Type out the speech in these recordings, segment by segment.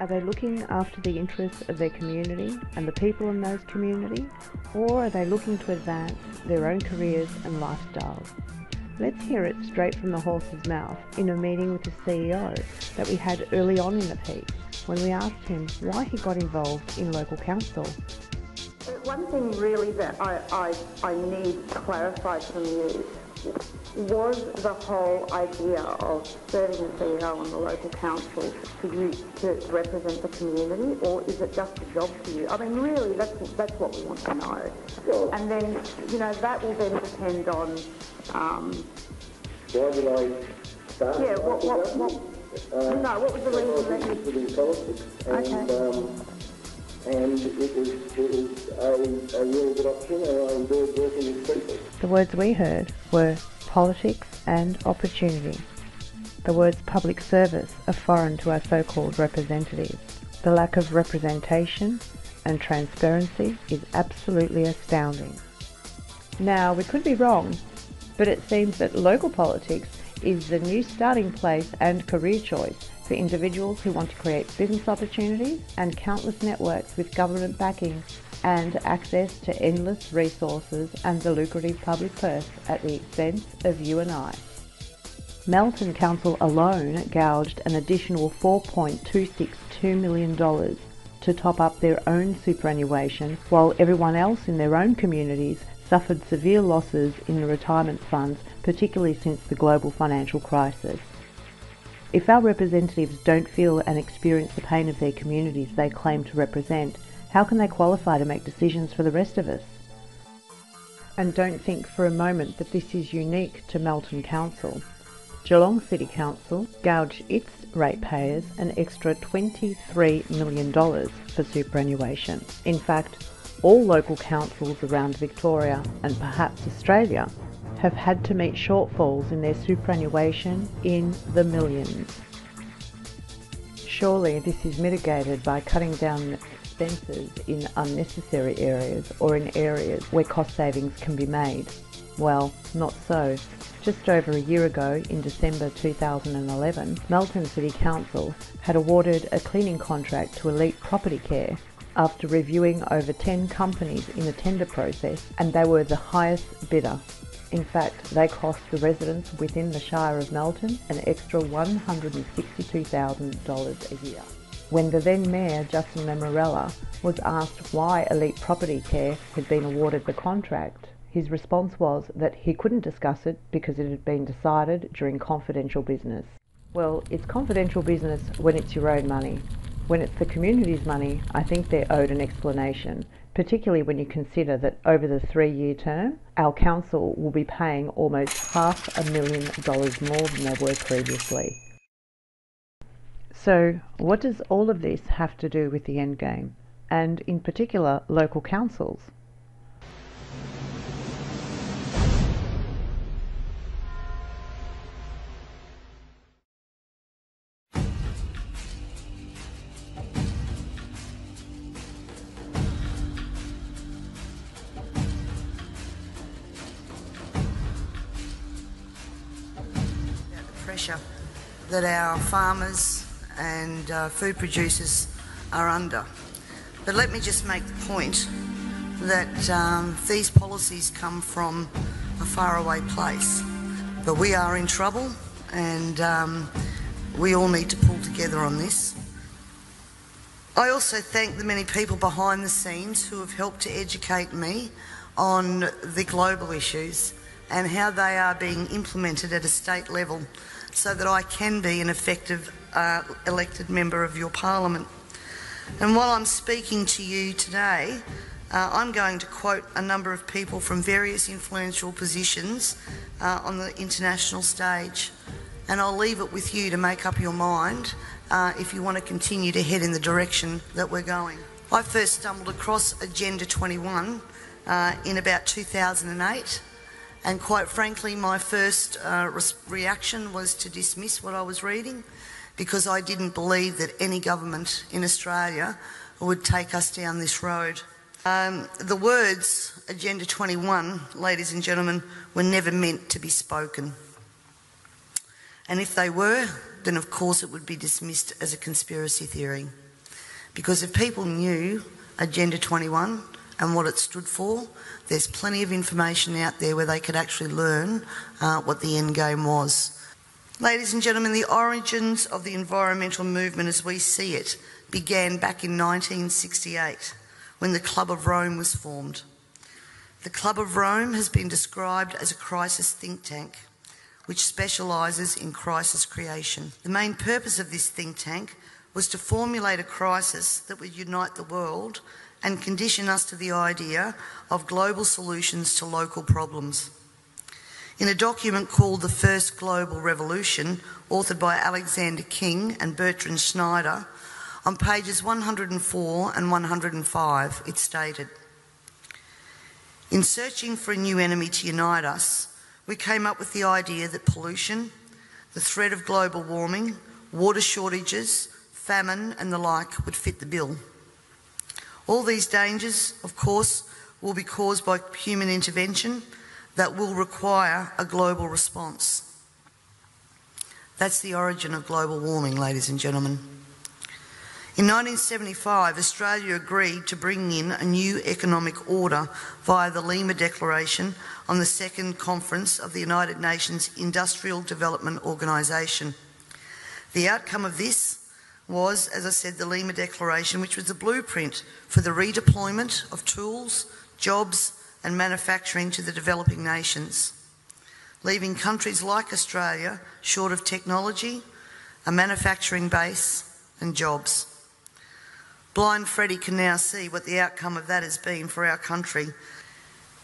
Are they looking after the interests of their community and the people in those communities? Or are they looking to advance their own careers and lifestyles? Let's hear it straight from the horse's mouth in a meeting with the CEO that we had early on in the piece when we asked him why he got involved in local council. One thing really that I, I, I need clarified from you was the whole idea of serving the CEO on the local council for you to represent the community, or is it just a job for you? I mean, really, that's that's what we want to know. And then, you know, that will then depend on, um, Why did I start? yeah, what, what, what, Uh, no, what was the reason that you, politics, and Okay. um, and it was it was a, a good and I enjoyed working with people. The words we heard were politics and opportunity. The words public service are foreign to our so-called representatives. The lack of representation and transparency is absolutely astounding. Now, we could be wrong, but it seems that local politics is the new starting place and career choice for individuals who want to create business opportunities and countless networks with government backing and access to endless resources and the lucrative public purse at the expense of you and I. Melton Council alone gouged an additional $4.262 million to top up their own superannuation, while everyone else in their own communities suffered severe losses in the retirement funds, particularly since the global financial crisis. If our representatives don't feel and experience the pain of their communities they claim to represent, how can they qualify to make decisions for the rest of us? And don't think for a moment that this is unique to Melton Council. Geelong City Council gouged its ratepayers an extra $23 million for superannuation. In fact, all local councils around Victoria and perhaps Australia have had to meet shortfalls in their superannuation in the millions. Surely this is mitigated by cutting down expenses in unnecessary areas or in areas where cost savings can be made. Well, not so. Just over a year ago, in December 2011, Melton City Council had awarded a cleaning contract to Elite Property Care after reviewing over 10 companies in the tender process and they were the highest bidder. In fact, they cost the residents within the Shire of Melton an extra $162,000 a year. When the then Mayor, Justin Mammarella, was asked why Elite Property Care had been awarded the contract, his response was that he couldn't discuss it because it had been decided during confidential business. Well, it's confidential business when it's your own money. When it's the community's money, I think they're owed an explanation, particularly when you consider that over the three year term, our council will be paying almost half a million dollars more than they were previously. So, what does all of this have to do with the end game, and in particular, local councils? That our farmers and uh, food producers are under. But let me just make the point that um, these policies come from a faraway place. But we are in trouble and um, we all need to pull together on this. I also thank the many people behind the scenes who have helped to educate me on the global issues and how they are being implemented at a state level so that I can be an effective uh, elected member of your parliament. And while I'm speaking to you today, uh, I'm going to quote a number of people from various influential positions uh, on the international stage. And I'll leave it with you to make up your mind uh, if you want to continue to head in the direction that we're going. I first stumbled across Agenda 21 uh, in about 2008. And quite frankly, my first uh, res- reaction was to dismiss what I was reading because I didn't believe that any government in Australia would take us down this road. Um, the words Agenda 21, ladies and gentlemen, were never meant to be spoken. And if they were, then of course it would be dismissed as a conspiracy theory. Because if people knew Agenda 21 and what it stood for, there's plenty of information out there where they could actually learn uh, what the end game was. Ladies and gentlemen, the origins of the environmental movement as we see it began back in 1968 when the Club of Rome was formed. The Club of Rome has been described as a crisis think tank which specialises in crisis creation. The main purpose of this think tank was to formulate a crisis that would unite the world and condition us to the idea of global solutions to local problems. In a document called The First Global Revolution, authored by Alexander King and Bertrand Schneider, on pages 104 and 105, it stated In searching for a new enemy to unite us, we came up with the idea that pollution, the threat of global warming, water shortages, famine, and the like would fit the bill. All these dangers, of course, will be caused by human intervention that will require a global response. That's the origin of global warming, ladies and gentlemen. In 1975, Australia agreed to bring in a new economic order via the Lima Declaration on the Second Conference of the United Nations Industrial Development Organisation. The outcome of this was, as I said, the Lima Declaration, which was the blueprint for the redeployment of tools, jobs, and manufacturing to the developing nations, leaving countries like Australia short of technology, a manufacturing base, and jobs. Blind Freddie can now see what the outcome of that has been for our country.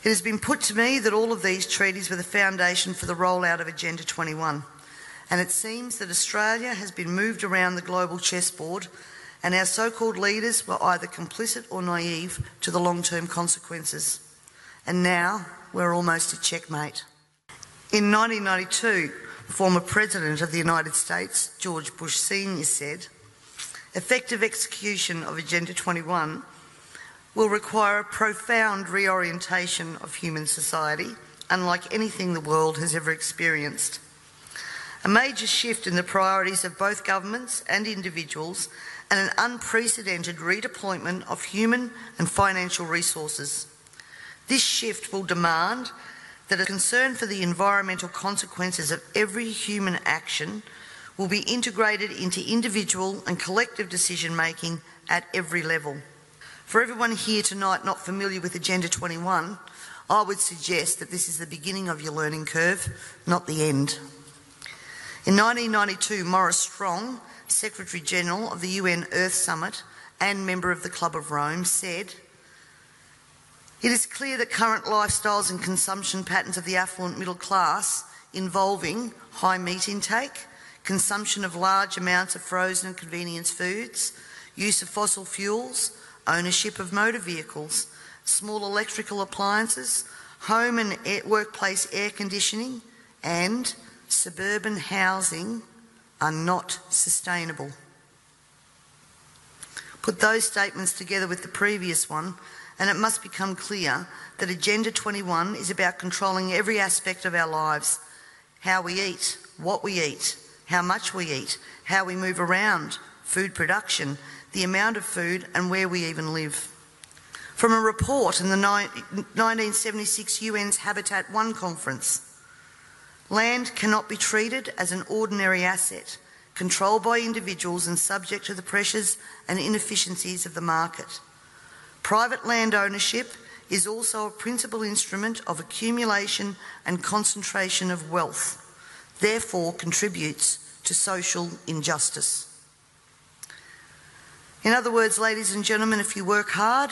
It has been put to me that all of these treaties were the foundation for the rollout of Agenda 21, and it seems that Australia has been moved around the global chessboard and our so called leaders were either complicit or naive to the long term consequences and now we're almost at checkmate. In 1992, former President of the United States, George Bush Sr., said, Effective execution of Agenda 21 will require a profound reorientation of human society, unlike anything the world has ever experienced. A major shift in the priorities of both governments and individuals, and an unprecedented redeployment of human and financial resources. This shift will demand that a concern for the environmental consequences of every human action will be integrated into individual and collective decision making at every level. For everyone here tonight not familiar with Agenda 21, I would suggest that this is the beginning of your learning curve, not the end. In 1992, Maurice Strong, Secretary General of the UN Earth Summit and member of the Club of Rome, said, it is clear that current lifestyles and consumption patterns of the affluent middle class, involving high meat intake, consumption of large amounts of frozen and convenience foods, use of fossil fuels, ownership of motor vehicles, small electrical appliances, home and air, workplace air conditioning, and suburban housing are not sustainable. Put those statements together with the previous one, and it must become clear that Agenda 21 is about controlling every aspect of our lives how we eat, what we eat, how much we eat, how we move around, food production, the amount of food, and where we even live. From a report in the 1976 UN's Habitat 1 conference, land cannot be treated as an ordinary asset controlled by individuals and subject to the pressures and inefficiencies of the market. Private land ownership is also a principal instrument of accumulation and concentration of wealth, therefore contributes to social injustice. In other words, ladies and gentlemen, if you work hard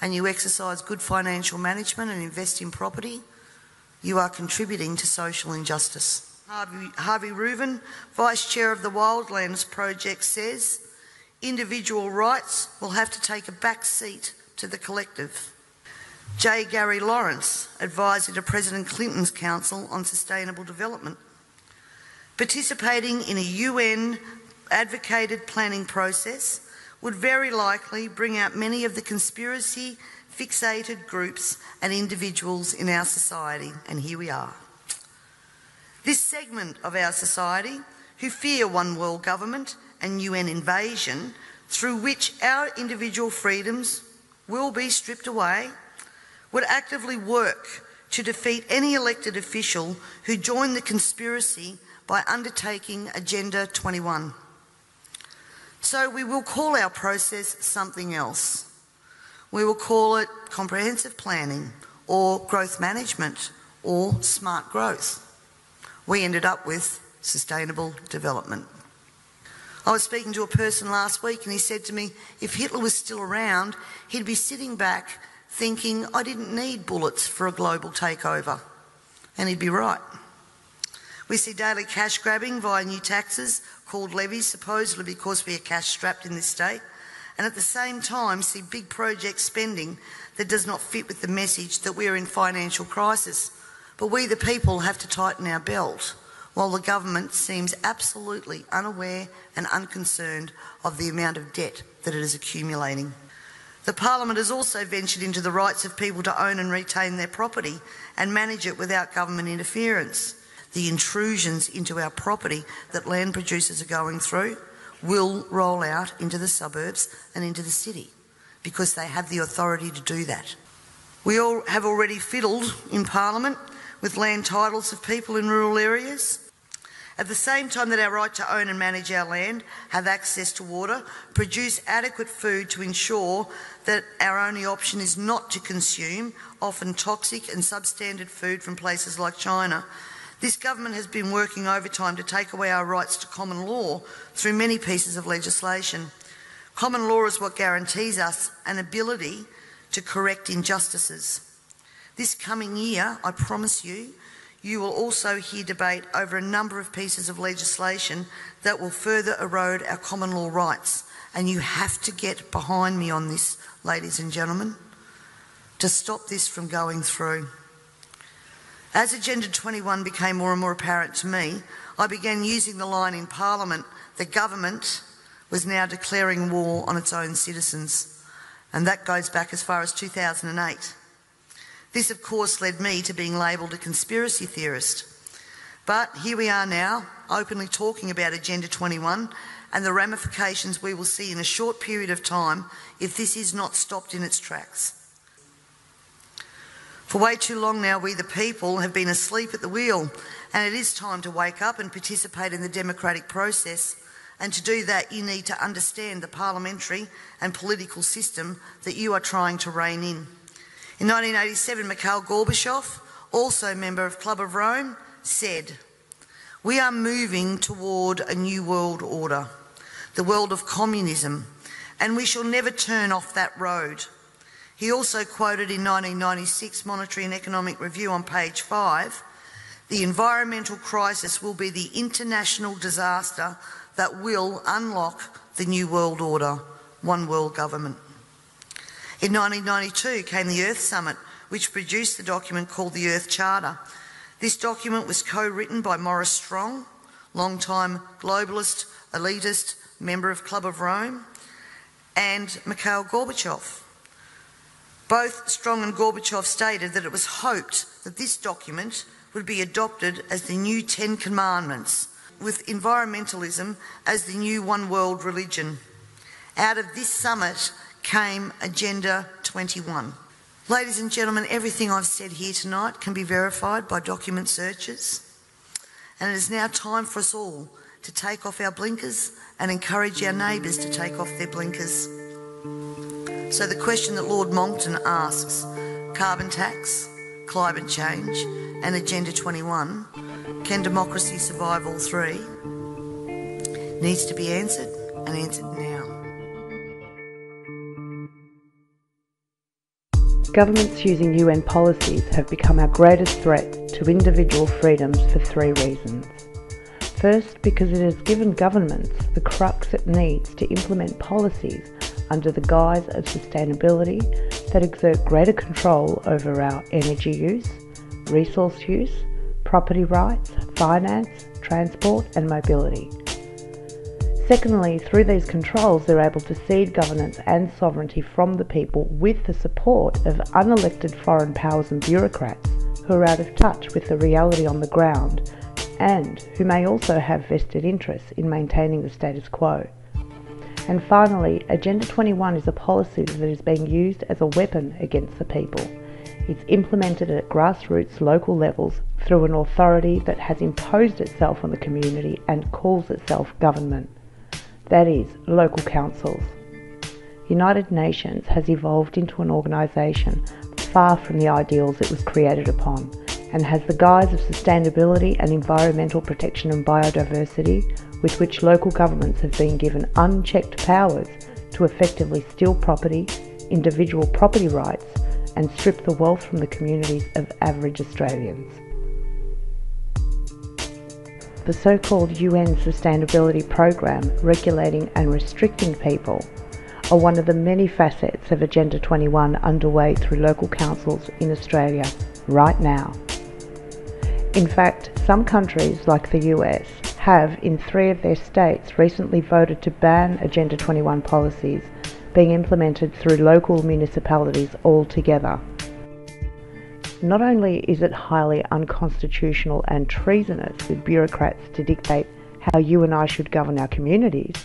and you exercise good financial management and invest in property, you are contributing to social injustice. Harvey, Harvey Ruvin, Vice Chair of the Wildlands Project, says individual rights will have to take a back seat to the collective. J. Gary Lawrence, advisor to President Clinton's Council on Sustainable Development. Participating in a UN advocated planning process would very likely bring out many of the conspiracy fixated groups and individuals in our society, and here we are. This segment of our society, who fear one world government and UN invasion, through which our individual freedoms will be stripped away, would actively work to defeat any elected official who joined the conspiracy by undertaking Agenda 21. So we will call our process something else. We will call it comprehensive planning or growth management or smart growth. We ended up with sustainable development. I was speaking to a person last week and he said to me, if Hitler was still around, he'd be sitting back thinking, I didn't need bullets for a global takeover. And he'd be right. We see daily cash grabbing via new taxes called levies, supposedly because we are cash strapped in this state, and at the same time see big project spending that does not fit with the message that we are in financial crisis. But we, the people, have to tighten our belt, while the government seems absolutely unaware and unconcerned of the amount of debt that it is accumulating. The Parliament has also ventured into the rights of people to own and retain their property and manage it without government interference. The intrusions into our property that land producers are going through will roll out into the suburbs and into the city because they have the authority to do that. We all have already fiddled in Parliament with land titles of people in rural areas. At the same time that our right to own and manage our land, have access to water, produce adequate food to ensure that our only option is not to consume often toxic and substandard food from places like China, this government has been working overtime to take away our rights to common law through many pieces of legislation. Common law is what guarantees us an ability to correct injustices. This coming year, I promise you, you will also hear debate over a number of pieces of legislation that will further erode our common law rights. And you have to get behind me on this, ladies and gentlemen, to stop this from going through. As Agenda 21 became more and more apparent to me, I began using the line in Parliament the government was now declaring war on its own citizens. And that goes back as far as 2008. This, of course, led me to being labelled a conspiracy theorist. But here we are now, openly talking about Agenda 21 and the ramifications we will see in a short period of time if this is not stopped in its tracks. For way too long now, we the people have been asleep at the wheel, and it is time to wake up and participate in the democratic process. And to do that, you need to understand the parliamentary and political system that you are trying to rein in. In 1987, Mikhail Gorbachev, also member of Club of Rome, said, We are moving toward a new world order, the world of communism, and we shall never turn off that road. He also quoted in 1996 Monetary and Economic Review on page 5 the environmental crisis will be the international disaster that will unlock the New World Order, one world government. In 1992 came the Earth Summit, which produced the document called the Earth Charter. This document was co written by Maurice Strong, long-time globalist, elitist, member of Club of Rome, and Mikhail Gorbachev. Both Strong and Gorbachev stated that it was hoped that this document would be adopted as the new Ten Commandments, with environmentalism as the new one world religion. Out of this summit came Agenda 21. Ladies and gentlemen, everything I've said here tonight can be verified by document searches. And it is now time for us all to take off our blinkers and encourage our neighbours to take off their blinkers. So, the question that Lord Monckton asks carbon tax, climate change, and Agenda 21 can democracy survive all three? Needs to be answered and answered now. Governments using UN policies have become our greatest threat to individual freedoms for three reasons. First, because it has given governments the crux it needs to implement policies under the guise of sustainability that exert greater control over our energy use, resource use, property rights, finance, transport and mobility. Secondly, through these controls, they're able to cede governance and sovereignty from the people with the support of unelected foreign powers and bureaucrats who are out of touch with the reality on the ground and who may also have vested interests in maintaining the status quo. And finally, Agenda 21 is a policy that is being used as a weapon against the people. It's implemented at grassroots local levels through an authority that has imposed itself on the community and calls itself government. That is, local councils. United Nations has evolved into an organisation far from the ideals it was created upon and has the guise of sustainability and environmental protection and biodiversity with which local governments have been given unchecked powers to effectively steal property, individual property rights and strip the wealth from the communities of average Australians. The so-called UN Sustainability Program regulating and restricting people are one of the many facets of Agenda 21 underway through local councils in Australia right now. In fact, some countries like the US have in three of their states recently voted to ban Agenda 21 policies being implemented through local municipalities altogether. Not only is it highly unconstitutional and treasonous for bureaucrats to dictate how you and I should govern our communities,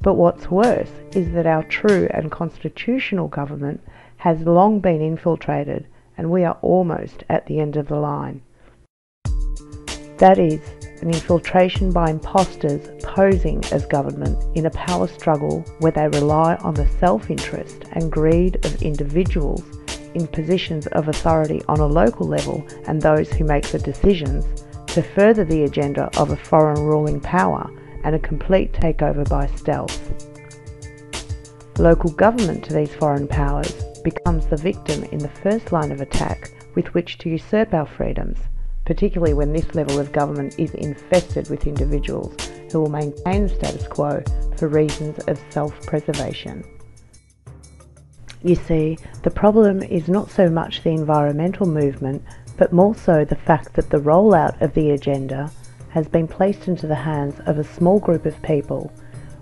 but what's worse is that our true and constitutional government has long been infiltrated and we are almost at the end of the line. That is, an infiltration by impostors posing as government in a power struggle where they rely on the self-interest and greed of individuals in positions of authority on a local level and those who make the decisions to further the agenda of a foreign ruling power and a complete takeover by stealth. Local government to these foreign powers becomes the victim in the first line of attack with which to usurp our freedoms particularly when this level of government is infested with individuals who will maintain the status quo for reasons of self-preservation. You see, the problem is not so much the environmental movement, but more so the fact that the rollout of the agenda has been placed into the hands of a small group of people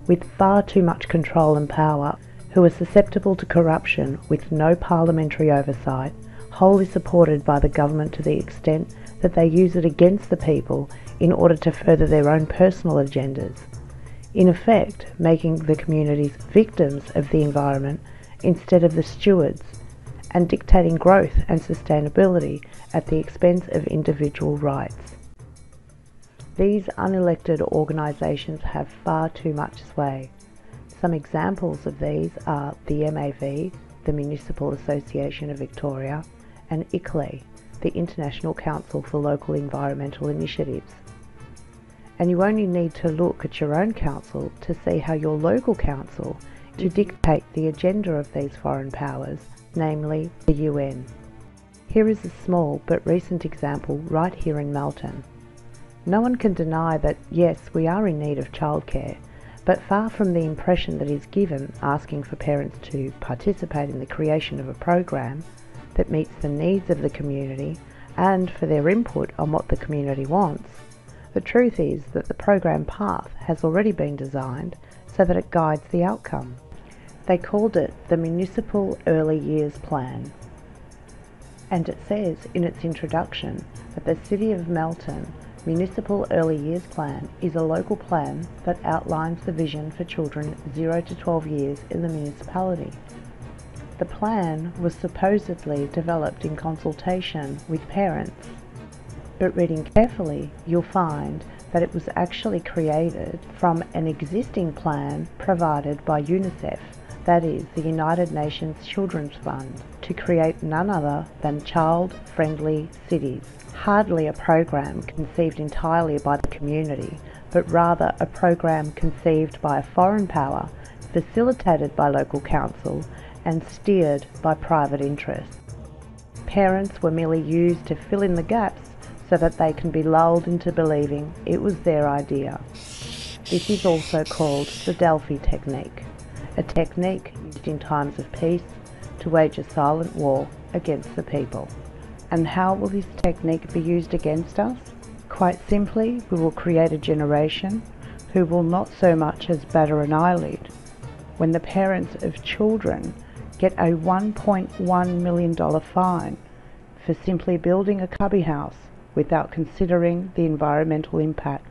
with far too much control and power who are susceptible to corruption with no parliamentary oversight, wholly supported by the government to the extent that they use it against the people in order to further their own personal agendas, in effect making the communities victims of the environment instead of the stewards, and dictating growth and sustainability at the expense of individual rights. These unelected organisations have far too much sway. Some examples of these are the MAV, the Municipal Association of Victoria, and ICLEI, the International Council for Local Environmental Initiatives. And you only need to look at your own council to see how your local council to dictate the agenda of these foreign powers, namely the UN. Here is a small but recent example right here in Melton. No one can deny that yes, we are in need of childcare, but far from the impression that is given asking for parents to participate in the creation of a program, that meets the needs of the community and for their input on what the community wants, the truth is that the program path has already been designed so that it guides the outcome. They called it the Municipal Early Years Plan. And it says in its introduction that the City of Melton Municipal Early Years Plan is a local plan that outlines the vision for children 0 to 12 years in the municipality. The plan was supposedly developed in consultation with parents, but reading carefully you'll find that it was actually created from an existing plan provided by UNICEF, that is the United Nations Children's Fund, to create none other than child-friendly cities. Hardly a program conceived entirely by the community, but rather a program conceived by a foreign power, facilitated by local council and steered by private interests. Parents were merely used to fill in the gaps so that they can be lulled into believing it was their idea. This is also called the Delphi technique, a technique used in times of peace to wage a silent war against the people. And how will this technique be used against us? Quite simply, we will create a generation who will not so much as batter an eyelid when the parents of children get a $1.1 million fine for simply building a cubby house without considering the environmental impact.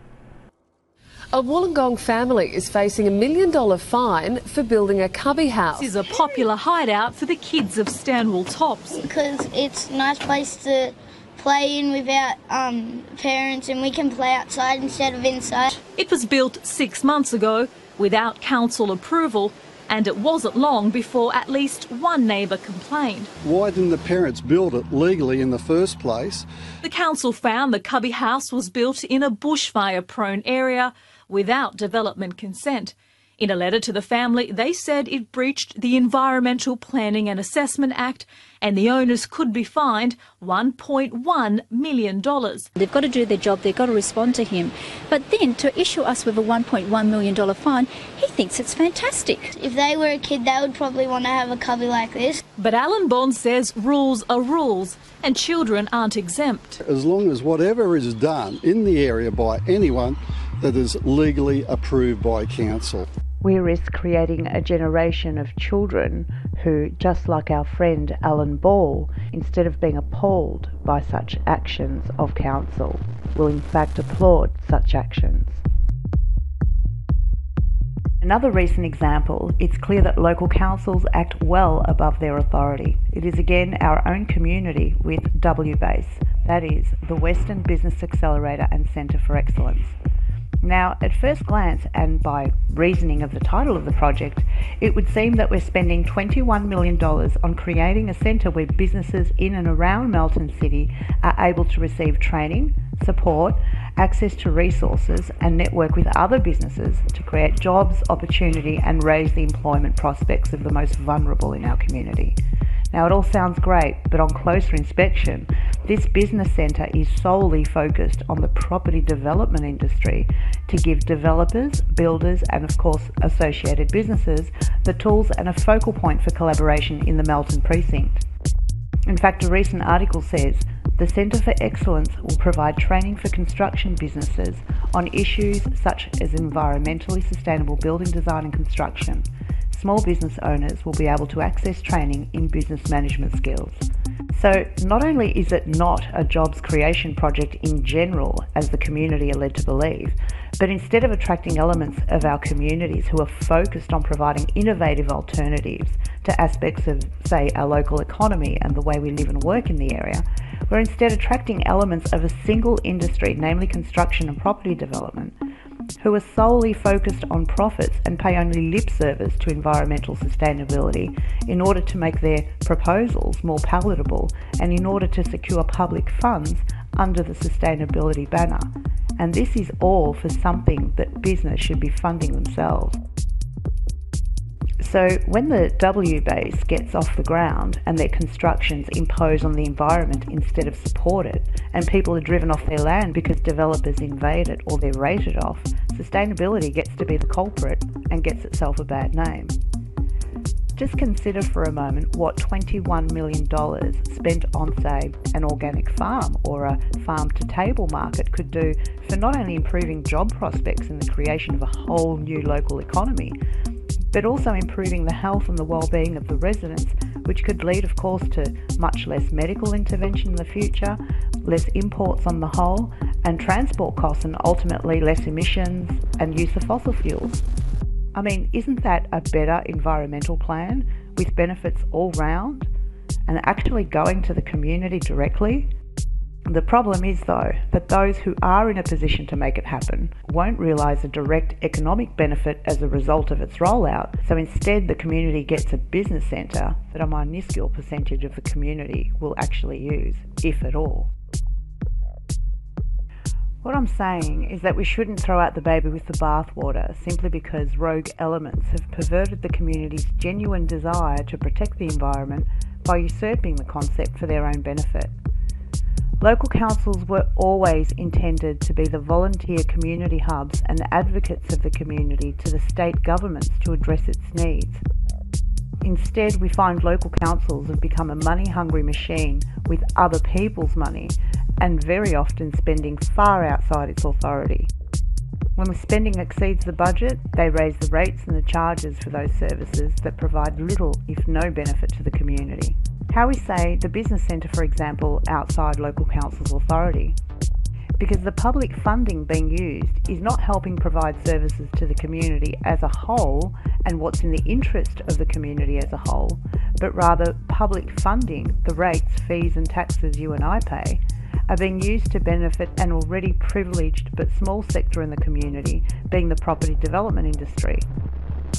A Wollongong family is facing a million dollar fine for building a cubby house. This is a popular hideout for the kids of Stanwell Tops. Because it's a nice place to play in without um, parents and we can play outside instead of inside. It was built six months ago without council approval and it wasn't long before at least one neighbour complained. Why didn't the parents build it legally in the first place? The council found the cubby house was built in a bushfire prone area without development consent. In a letter to the family, they said it breached the Environmental Planning and Assessment Act and the owners could be fined $1.1 million. They've got to do their job, they've got to respond to him. But then to issue us with a $1.1 million fine, he thinks it's fantastic. If they were a kid, they would probably want to have a cubby like this. But Alan Bond says rules are rules and children aren't exempt. As long as whatever is done in the area by anyone that is legally approved by council we risk creating a generation of children who, just like our friend Alan Ball, instead of being appalled by such actions of council, will in fact applaud such actions. Another recent example, it's clear that local councils act well above their authority. It is again our own community with WBACE, that is, the Western Business Accelerator and Centre for Excellence. Now, at first glance, and by reasoning of the title of the project, it would seem that we're spending $21 million on creating a centre where businesses in and around Melton City are able to receive training, support, access to resources, and network with other businesses to create jobs, opportunity, and raise the employment prospects of the most vulnerable in our community. Now, it all sounds great, but on closer inspection, this business centre is solely focused on the property development industry to give developers, builders, and of course associated businesses the tools and a focal point for collaboration in the Melton precinct. In fact, a recent article says the Centre for Excellence will provide training for construction businesses on issues such as environmentally sustainable building design and construction small business owners will be able to access training in business management skills. So, not only is it not a jobs creation project in general, as the community are led to believe, but instead of attracting elements of our communities who are focused on providing innovative alternatives to aspects of, say, our local economy and the way we live and work in the area, we're instead attracting elements of a single industry, namely construction and property development, who are solely focused on profits and pay only lip service to environmental sustainability in order to make their proposals more palatable and in order to secure public funds under the sustainability banner. And this is all for something that business should be funding themselves. So when the W base gets off the ground and their constructions impose on the environment instead of support it, and people are driven off their land because developers invade it or they're rated off, sustainability gets to be the culprit and gets itself a bad name. Just consider for a moment what $21 million spent on, say, an organic farm or a farm to table market could do for not only improving job prospects and the creation of a whole new local economy, but also improving the health and the well-being of the residents, which could lead, of course, to much less medical intervention in the future, less imports on the whole, and transport costs and ultimately less emissions and use of fossil fuels. I mean, isn't that a better environmental plan with benefits all round and actually going to the community directly? The problem is, though, that those who are in a position to make it happen won't realise a direct economic benefit as a result of its rollout, so instead the community gets a business centre that a minuscule percentage of the community will actually use, if at all. What I'm saying is that we shouldn't throw out the baby with the bathwater simply because rogue elements have perverted the community's genuine desire to protect the environment by usurping the concept for their own benefit. Local councils were always intended to be the volunteer community hubs and advocates of the community to the state governments to address its needs. Instead, we find local councils have become a money hungry machine with other people's money and very often spending far outside its authority. When the spending exceeds the budget, they raise the rates and the charges for those services that provide little, if no, benefit to the community. How we say the business centre, for example, outside local council's authority. because the public funding being used is not helping provide services to the community as a whole and what's in the interest of the community as a whole, but rather public funding, the rates, fees and taxes you and I pay, are being used to benefit an already privileged but small sector in the community, being the property development industry.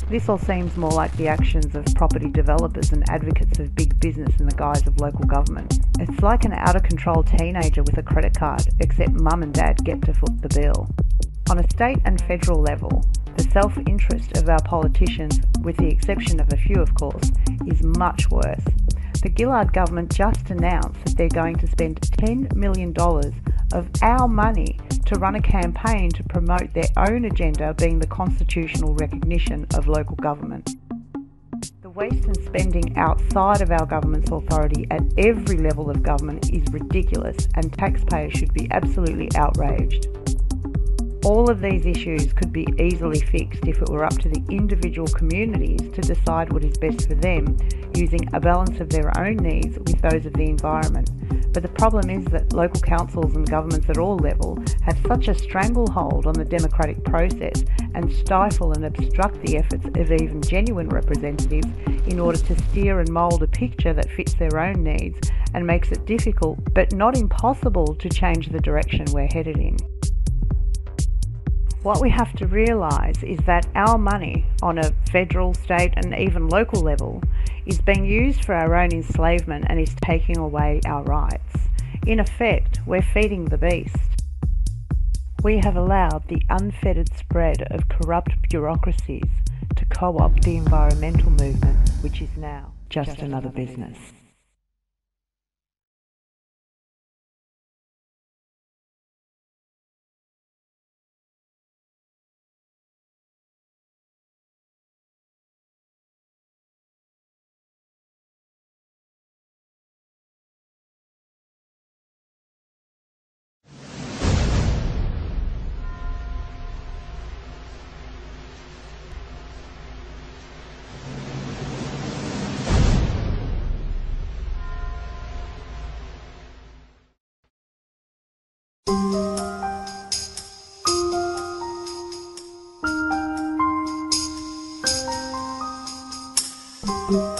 This all seems more like the actions of property developers and advocates of big business in the guise of local government. It's like an out of control teenager with a credit card, except mum and dad get to foot the bill. On a state and federal level, the self interest of our politicians, with the exception of a few, of course, is much worse. The Gillard government just announced that they're going to spend $10 million of our money to run a campaign to promote their own agenda being the constitutional recognition of local government. The waste and spending outside of our government's authority at every level of government is ridiculous and taxpayers should be absolutely outraged. All of these issues could be easily fixed if it were up to the individual communities to decide what is best for them using a balance of their own needs with those of the environment. But the problem is that local councils and governments at all levels have such a stranglehold on the democratic process and stifle and obstruct the efforts of even genuine representatives in order to steer and mould a picture that fits their own needs and makes it difficult but not impossible to change the direction we're headed in. What we have to realise is that our money on a federal, state, and even local level is being used for our own enslavement and is taking away our rights. In effect, we're feeding the beast. We have allowed the unfettered spread of corrupt bureaucracies to co opt the environmental movement, which is now just, just another, another business. business.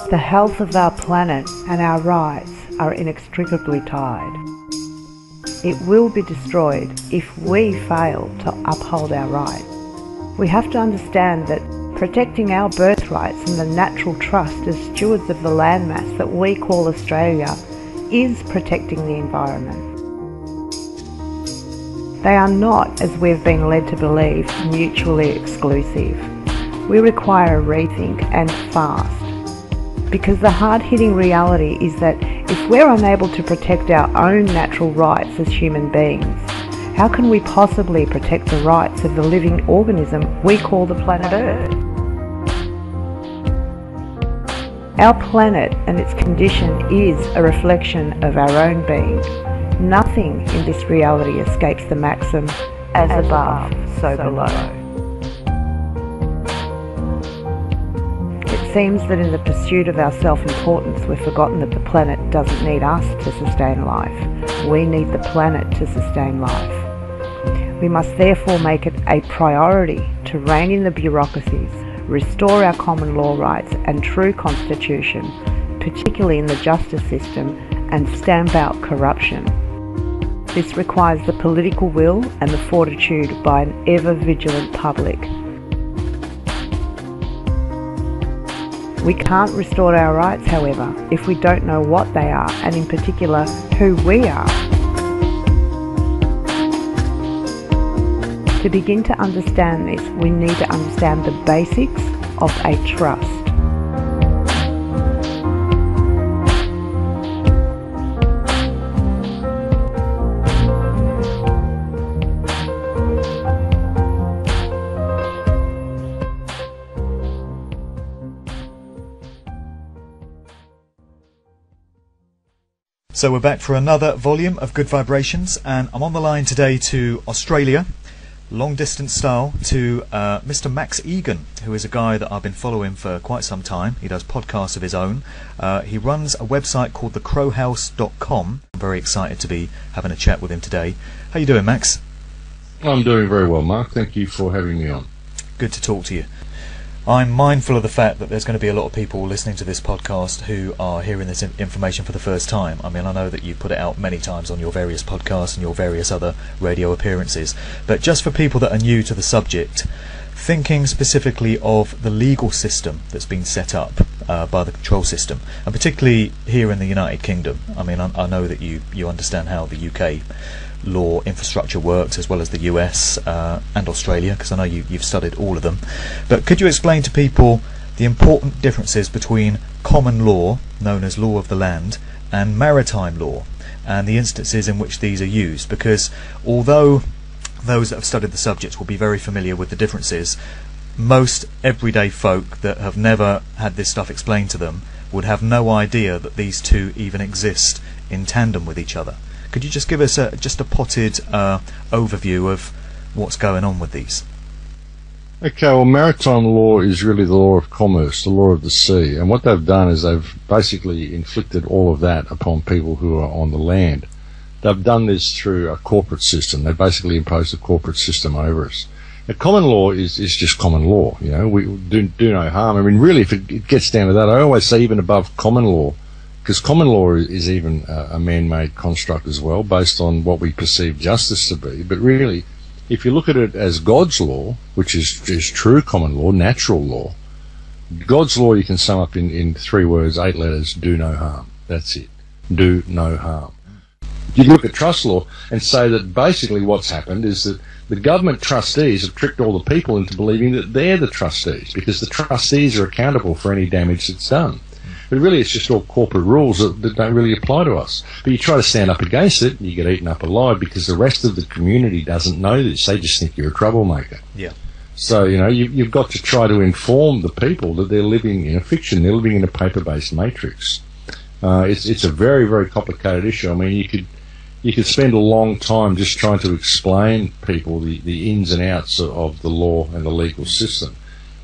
The health of our planet and our rights are inextricably tied. It will be destroyed if we fail to uphold our rights. We have to understand that protecting our birthrights and the natural trust as stewards of the landmass that we call Australia is protecting the environment. They are not, as we've been led to believe, mutually exclusive. We require a rethink and fast. Because the hard hitting reality is that if we're unable to protect our own natural rights as human beings, how can we possibly protect the rights of the living organism we call the planet Earth? Our planet and its condition is a reflection of our own being Nothing in this reality escapes the maxim, as, as above, so, so below. Seems that in the pursuit of our self-importance we've forgotten that the planet doesn't need us to sustain life. We need the planet to sustain life. We must therefore make it a priority to rein in the bureaucracies, restore our common law rights and true constitution, particularly in the justice system, and stamp out corruption. This requires the political will and the fortitude by an ever vigilant public. We can't restore our rights, however, if we don't know what they are and in particular who we are. To begin to understand this, we need to understand the basics of a trust. So we're back for another volume of Good Vibrations, and I'm on the line today to Australia long distance style to uh, Mr. Max Igan, who is a guy that I've been following for quite some time. He does podcasts of his own. Uh, he runs a website called thecrowhouse.com. I'm very excited to be having a chat with him today. How you doing, Max? I'm doing very well, Mark. Thank you for having me on. Good to talk to you. I'm mindful of the fact that there's going to be a lot of people listening to this podcast who are hearing this information for the first time. I mean, I know that you put it out many times on your various podcasts and your various other radio appearances, but just for people that are new to the subject, thinking specifically of the legal system that's been set up uh, by the control system, and particularly here in the United Kingdom. I mean, I, I know that you, you understand how the UK law infrastructure works, as well as the US uh, and Australia, because I know you, you've studied all of them. But could you explain to people the important differences between common law, known as law of the land, and maritime law, and the instances in which these are used? Because although those that have studied the subject will be very familiar with the differences, most everyday folk that have never had this stuff explained to them would have no idea that these two even exist in tandem with each other. Could you just give us a, just a potted uh, overview of what's going on with these? Okay, well, maritime law is really the law of commerce, the law of the sea. And what they've done is they've basically inflicted all of that upon people who are on the land. They've done this through a corporate system. They basically imposed a corporate system over us. Now, common law is, is just common law. You know, we do, do no harm. I mean, really, if it, it gets down to that, I always say even above common law, because common law is even a man-made construct as well, based on what we perceive justice to be. But really, if you look at it as God's law, which is, is true common law, natural law, God's law you can sum up in, in three words, eight letters, do no harm. That's it. Do no harm. You look at trust law and say that basically what's happened is that the government trustees have tricked all the people into believing that they're the trustees because the trustees are accountable for any damage that's done. But really, it's just all corporate rules that, that don't really apply to us. But you try to stand up against it, and you get eaten up alive because the rest of the community doesn't know this. They just think you're a troublemaker. Yeah. So, you know, you, have got to try to inform the people that they're living in a fiction. They're living in a paper-based matrix. Uh, it's, it's a very, very complicated issue. I mean, you could, you could spend a long time just trying to explain people the, the ins and outs of, of the law and the legal system.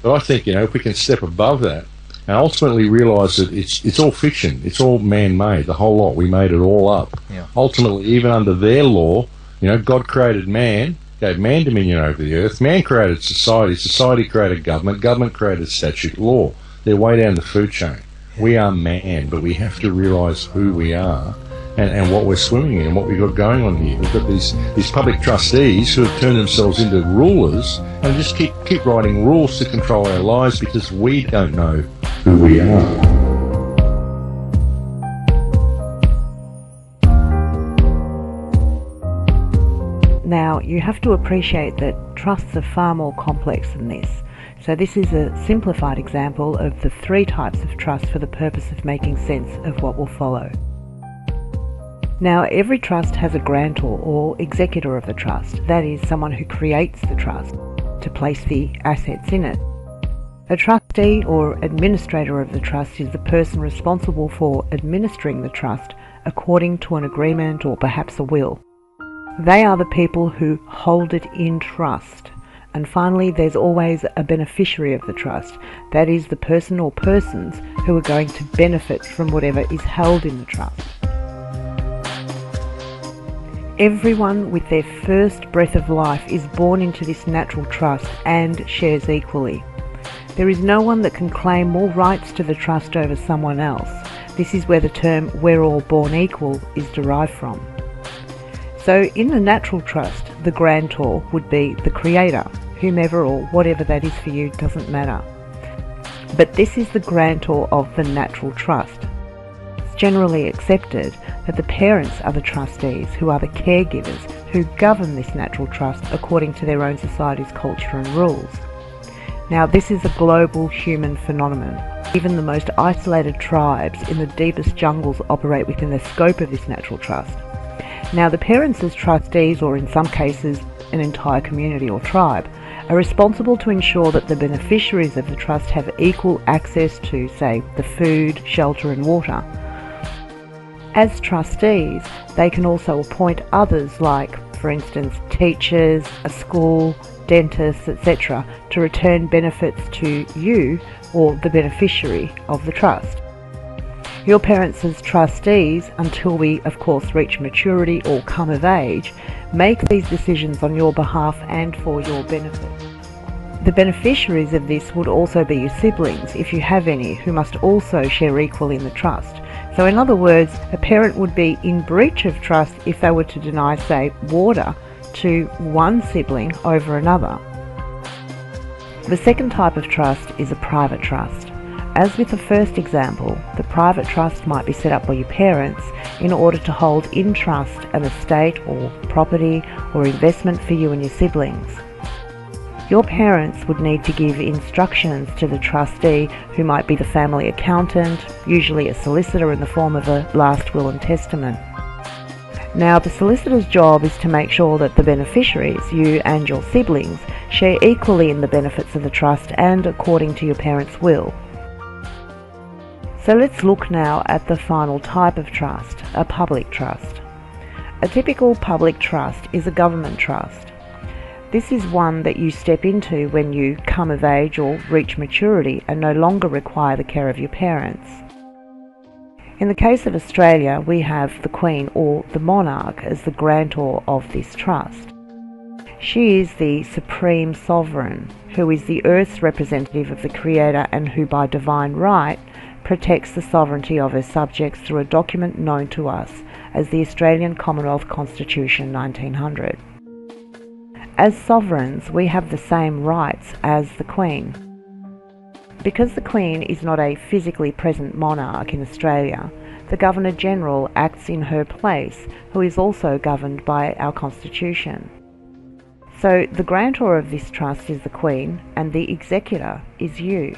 But I think, you know, if we can step above that and ultimately realise that it's it's all fiction. It's all man-made. The whole lot. We made it all up. Yeah. Ultimately, even under their law, you know, God created man, gave man dominion over the earth. Man created society. Society created government. Government created statute law. They're way down the food chain. We are man, but we have to realise who we are and, and what we're swimming in and what we've got going on here. We've got these, these public trustees who have turned themselves into rulers and just keep, keep writing rules to control our lives because we don't know who we are. Now, you have to appreciate that trusts are far more complex than this. So this is a simplified example of the three types of trust for the purpose of making sense of what will follow. Now, every trust has a grantor or executor of the trust, that is, someone who creates the trust to place the assets in it. A trustee or administrator of the trust is the person responsible for administering the trust according to an agreement or perhaps a will. They are the people who hold it in trust. And finally, there's always a beneficiary of the trust, that is, the person or persons who are going to benefit from whatever is held in the trust. Everyone with their first breath of life is born into this natural trust and shares equally. There is no one that can claim more rights to the trust over someone else. This is where the term we're all born equal is derived from. So in the natural trust, the grantor would be the creator, whomever or whatever that is for you doesn't matter. But this is the grantor of the natural trust. Generally accepted that the parents are the trustees who are the caregivers who govern this natural trust according to their own society's culture and rules. Now this is a global human phenomenon. Even the most isolated tribes in the deepest jungles operate within the scope of this natural trust. Now the parents as trustees or in some cases an entire community or tribe are responsible to ensure that the beneficiaries of the trust have equal access to, say, the food, shelter and water As trustees, they can also appoint others like, for instance, teachers, a school, dentists, etc., to return benefits to you or the beneficiary of the trust. Your parents as trustees, until we of course reach maturity or come of age, make these decisions on your behalf and for your benefit. The beneficiaries of this would also be your siblings, if you have any, who must also share equally in the trust. So in other words, a parent would be in breach of trust if they were to deny, say, water to one sibling over another. The second type of trust is a private trust. As with the first example, the private trust might be set up by your parents in order to hold in trust an estate or property or investment for you and your siblings. Your parents would need to give instructions to the trustee, who might be the family accountant, usually a solicitor in the form of a last will and testament. Now, the solicitor's job is to make sure that the beneficiaries, you and your siblings, share equally in the benefits of the trust and according to your parents' will. So let's look now at the final type of trust, a public trust. A typical public trust is a government trust. This is one that you step into when you come of age or reach maturity and no longer require the care of your parents. In the case of Australia, we have the Queen or the monarch as the grantor of this trust. She is the supreme sovereign, who is the earth's representative of the Creator and who by divine right protects the sovereignty of her subjects through a document known to us as the Australian Commonwealth Constitution 1900. As sovereigns, we have the same rights as the Queen. Because the Queen is not a physically present monarch in Australia, the Governor General acts in her place, who is also governed by our Constitution. So the grantor of this trust is the Queen, and the executor is you.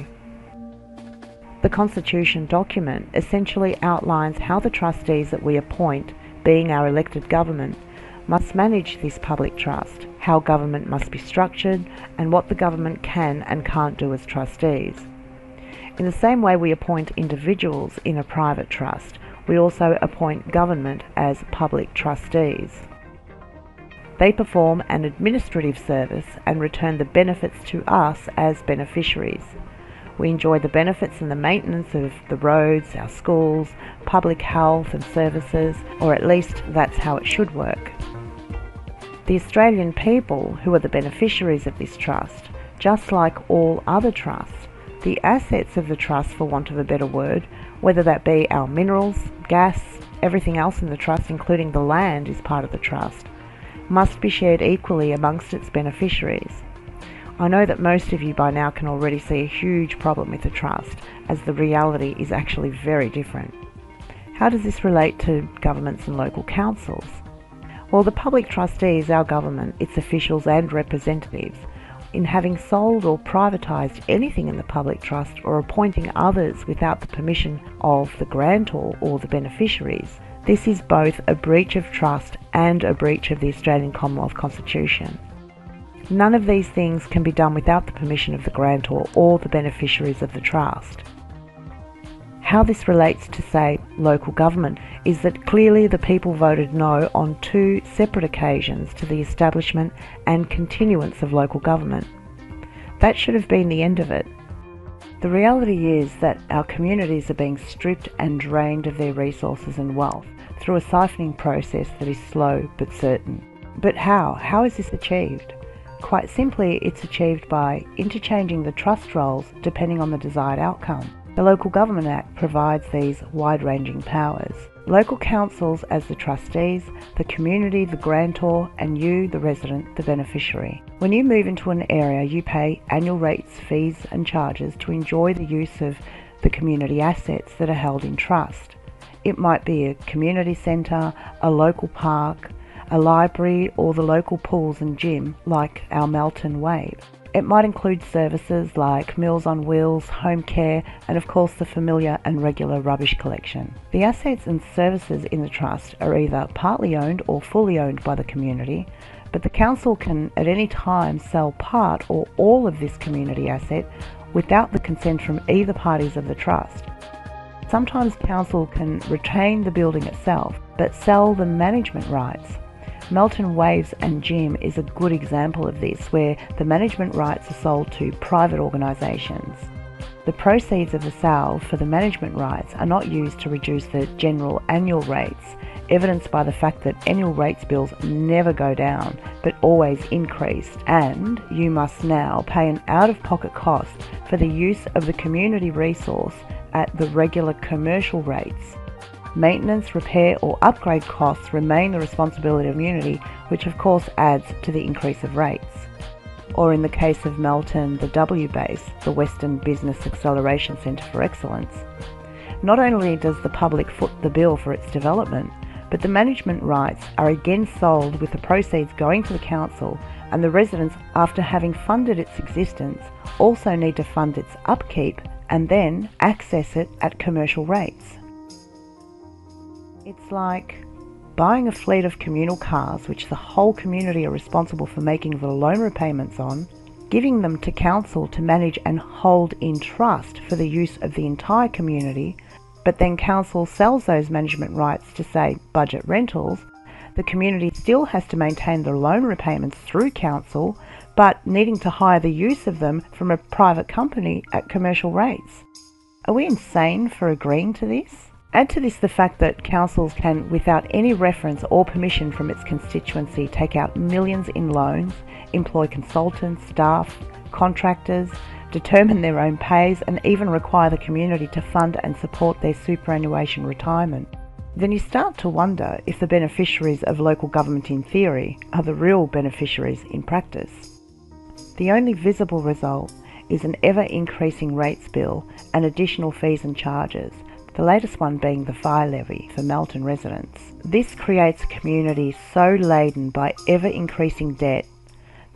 The Constitution document essentially outlines how the trustees that we appoint, being our elected government, must manage this public trust, how government must be structured, and what the government can and can't do as trustees. In the same way we appoint individuals in a private trust, we also appoint government as public trustees. They perform an administrative service and return the benefits to us as beneficiaries. We enjoy the benefits and the maintenance of the roads, our schools, public health and services, or at least that's how it should work. The Australian people, who are the beneficiaries of this trust, just like all other trusts, the assets of the trust, for want of a better word, whether that be our minerals, gas, everything else in the trust, including the land, is part of the trust, must be shared equally amongst its beneficiaries. I know that most of you by now can already see a huge problem with the trust, as the reality is actually very different. How does this relate to governments and local councils? Well, the public trustee is our government, its officials and representatives, in having sold or privatised anything in the public trust or appointing others without the permission of the grantor or the beneficiaries. This is both a breach of trust and a breach of the Australian Commonwealth Constitution. None of these things can be done without the permission of the grantor or the beneficiaries of the trust. How this relates to, say, local government is that clearly the people voted no on two separate occasions to the establishment and continuance of local government. That should have been the end of it. The reality is that our communities are being stripped and drained of their resources and wealth through a siphoning process that is slow but certain. But how? How is this achieved? Quite simply, it's achieved by interchanging the trust roles depending on the desired outcome. The Local Government Act provides these wide-ranging powers. Local councils as the trustees, the community the grantor, and you, the resident, the beneficiary. When you move into an area, you pay annual rates, fees and charges to enjoy the use of the community assets that are held in trust. It might be a community centre, a local park, a library or the local pools and gym like our Melton Wave. It might include services like Meals on Wheels, home care, and of course the familiar and regular rubbish collection. The assets and services in the trust are either partly owned or fully owned by the community, but the council can at any time sell part or all of this community asset without the consent from either parties of the trust. Sometimes council can retain the building itself but sell the management rights. Melton Waves and Gym is a good example of this, where the management rights are sold to private organisations. The proceeds of the sale for the management rights are not used to reduce the general annual rates, evidenced by the fact that annual rates bills never go down but always increase, and you must now pay an out of pocket cost for the use of the community resource at the regular commercial rates. Maintenance, repair, or upgrade costs remain the responsibility of Unity, which of course adds to the increase of rates. Or in the case of Melton, the WBACE, the Western Business Acceleration Centre for Excellence. Not only does the public foot the bill for its development, but the management rights are again sold with the proceeds going to the council and the residents, after having funded its existence, also need to fund its upkeep and then access it at commercial rates. It's like buying a fleet of communal cars which the whole community are responsible for making the loan repayments on, giving them to council to manage and hold in trust for the use of the entire community, but then council sells those management rights to say budget rentals, the community still has to maintain the loan repayments through council, but needing to hire the use of them from a private company at commercial rates. Are we insane for agreeing to this? Add to this the fact that councils can, without any reference or permission from its constituency, take out millions in loans, employ consultants, staff, contractors, determine their own pays, and even require the community to fund and support their superannuation retirement. Then you start to wonder if the beneficiaries of local government in theory are the real beneficiaries in practice. The only visible result is an ever increasing rates bill and additional fees and charges, the latest one being the fire levy for Melton residents. This creates a community so laden by ever increasing debt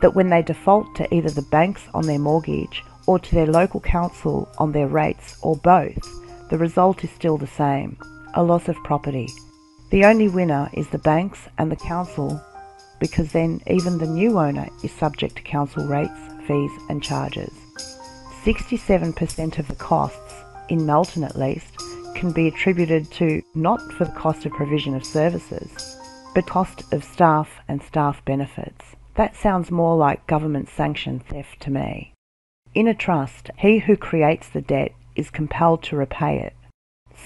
that when they default to either the banks on their mortgage or to their local council on their rates or both, the result is still the same a loss of property. The only winner is the banks and the council because then even the new owner is subject to council rates, fees, and charges. 67% of the costs, in Melton at least, can be attributed to not for the cost of provision of services, but cost of staff and staff benefits. That sounds more like government sanctioned theft to me. In a trust, he who creates the debt is compelled to repay it.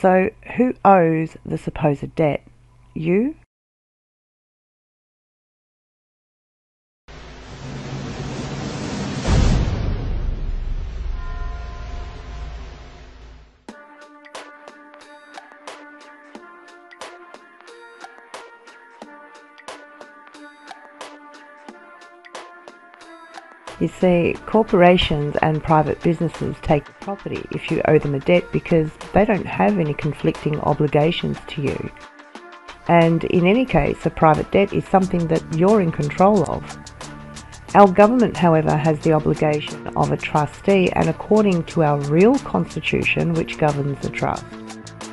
So who owes the supposed debt? You You see, corporations and private businesses take property if you owe them a debt because they don't have any conflicting obligations to you. And in any case, a private debt is something that you're in control of. Our government, however, has the obligation of a trustee, and according to our real constitution, which governs the trust,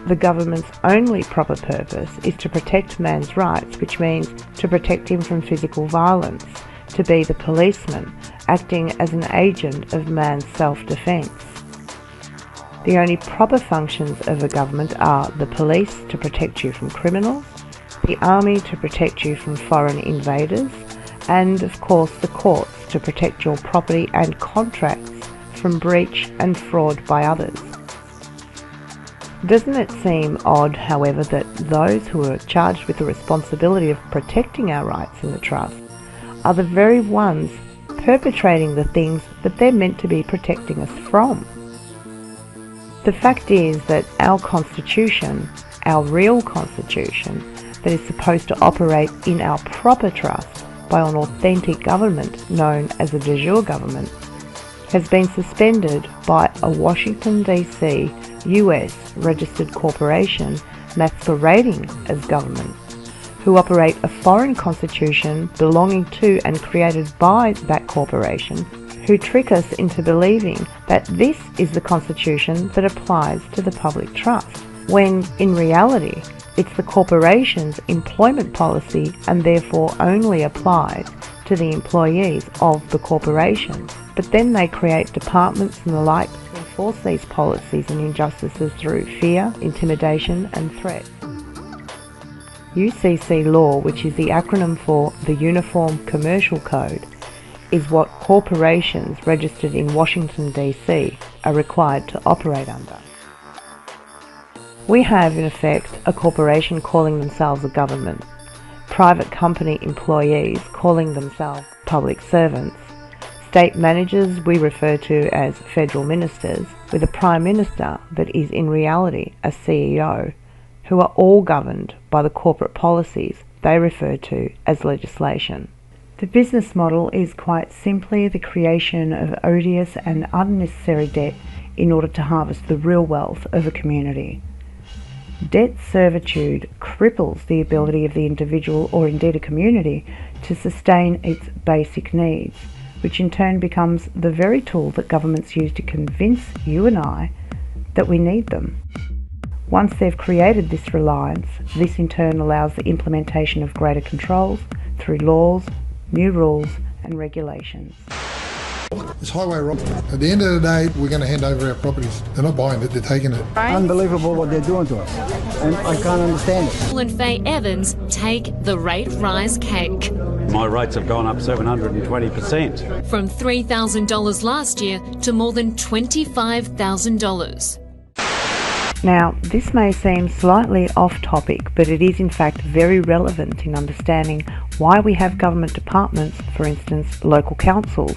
the government's only proper purpose is to protect man's rights, which means to protect him from physical violence to be the policeman, acting as an agent of man's self-defence. The only proper functions of a government are the police to protect you from criminals, the army to protect you from foreign invaders, and of course the courts to protect your property and contracts from breach and fraud by others. Doesn't it seem odd, however, that those who are charged with the responsibility of protecting our rights in the trust are the very ones perpetrating the things that they're meant to be protecting us from. The fact is that our constitution, our real constitution, that is supposed to operate in our proper trust by an authentic government known as a de jure government, has been suspended by a Washington DC US registered corporation masquerading as government who operate a foreign constitution belonging to and created by that corporation, who trick us into believing that this is the constitution that applies to the public trust, when in reality it's the corporation's employment policy and therefore only applies to the employees of the corporation. But then they create departments and the like to enforce these policies and injustices through fear, intimidation and threat. UCC law, which is the acronym for the Uniform Commercial Code, is what corporations registered in Washington DC are required to operate under. We have, in effect, a corporation calling themselves a government, private company employees calling themselves public servants, state managers we refer to as federal ministers, with a prime minister that is in reality a CEO, who are all governed by the corporate policies they refer to as legislation. The business model is quite simply the creation of odious and unnecessary debt in order to harvest the real wealth of a community. Debt servitude cripples the ability of the individual or indeed a community to sustain its basic needs which in turn becomes the very tool that governments use to convince you and I that we need them. Once they've created this reliance, this in turn allows the implementation of greater controls through laws, new rules and regulations. It's highway robbery. At the end of the day, we're going to hand over our properties. They're not buying it, they're taking it. Unbelievable what they're doing to us. And I can't understand it. Paul and Faye Evans take the rate rise cake. My rates have gone up 720%. From $3,000 last year to more than $25,000. Now, this may seem slightly off topic, but it is in fact very relevant in understanding why we have government departments, for instance, local councils,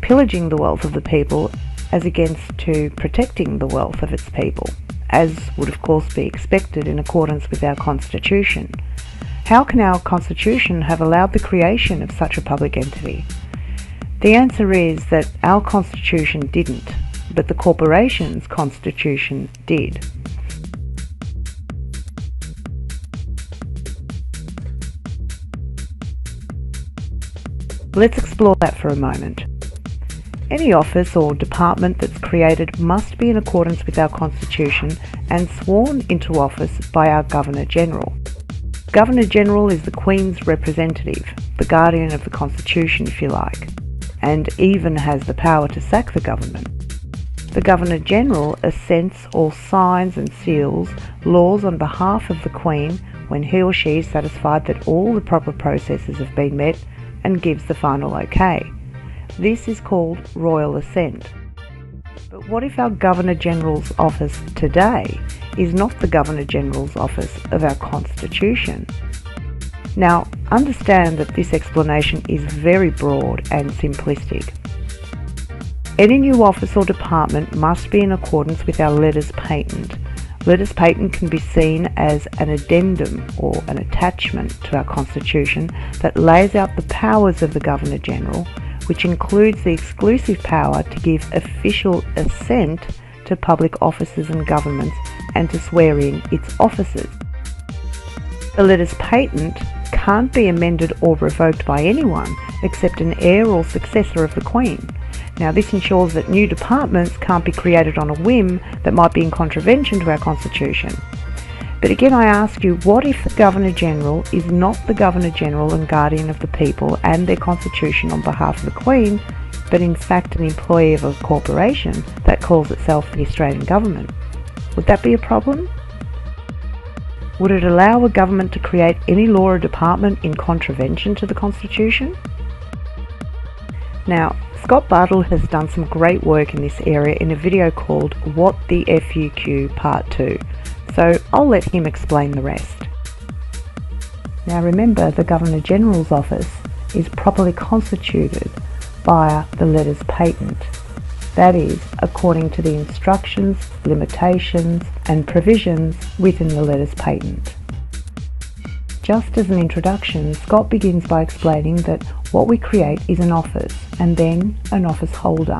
pillaging the wealth of the people as against to protecting the wealth of its people, as would of course be expected in accordance with our Constitution. How can our Constitution have allowed the creation of such a public entity? The answer is that our Constitution didn't, but the corporation's Constitution did. Let's explore that for a moment. Any office or department that's created must be in accordance with our Constitution and sworn into office by our Governor General. Governor General is the Queen's representative, the guardian of the Constitution if you like, and even has the power to sack the government. The Governor General assents or signs and seals laws on behalf of the Queen when he or she is satisfied that all the proper processes have been met and gives the final okay. This is called royal assent. But what if our Governor General's office today is not the Governor General's office of our Constitution? Now, understand that this explanation is very broad and simplistic. Any new office or department must be in accordance with our letters patent. Letters patent can be seen as an addendum or an attachment to our Constitution that lays out the powers of the Governor General which includes the exclusive power to give official assent to public offices and governments and to swear in its officers. The letters patent can't be amended or revoked by anyone except an heir or successor of the Queen. Now this ensures that new departments can't be created on a whim that might be in contravention to our Constitution. But again, I ask you, what if the Governor General is not the Governor General and guardian of the people and their constitution on behalf of the Queen, but in fact an employee of a corporation that calls itself the Australian Government? Would that be a problem? Would it allow a government to create any law or department in contravention to the Constitution? Now, Scott Bartle has done some great work in this area in a video called What the FUQ Part 2, so I'll let him explain the rest. Now remember the Governor General's office is properly constituted via the letters patent. That is, according to the instructions, limitations and provisions within the letters patent. Just as an introduction, Scott begins by explaining that what we create is an office and then an office holder.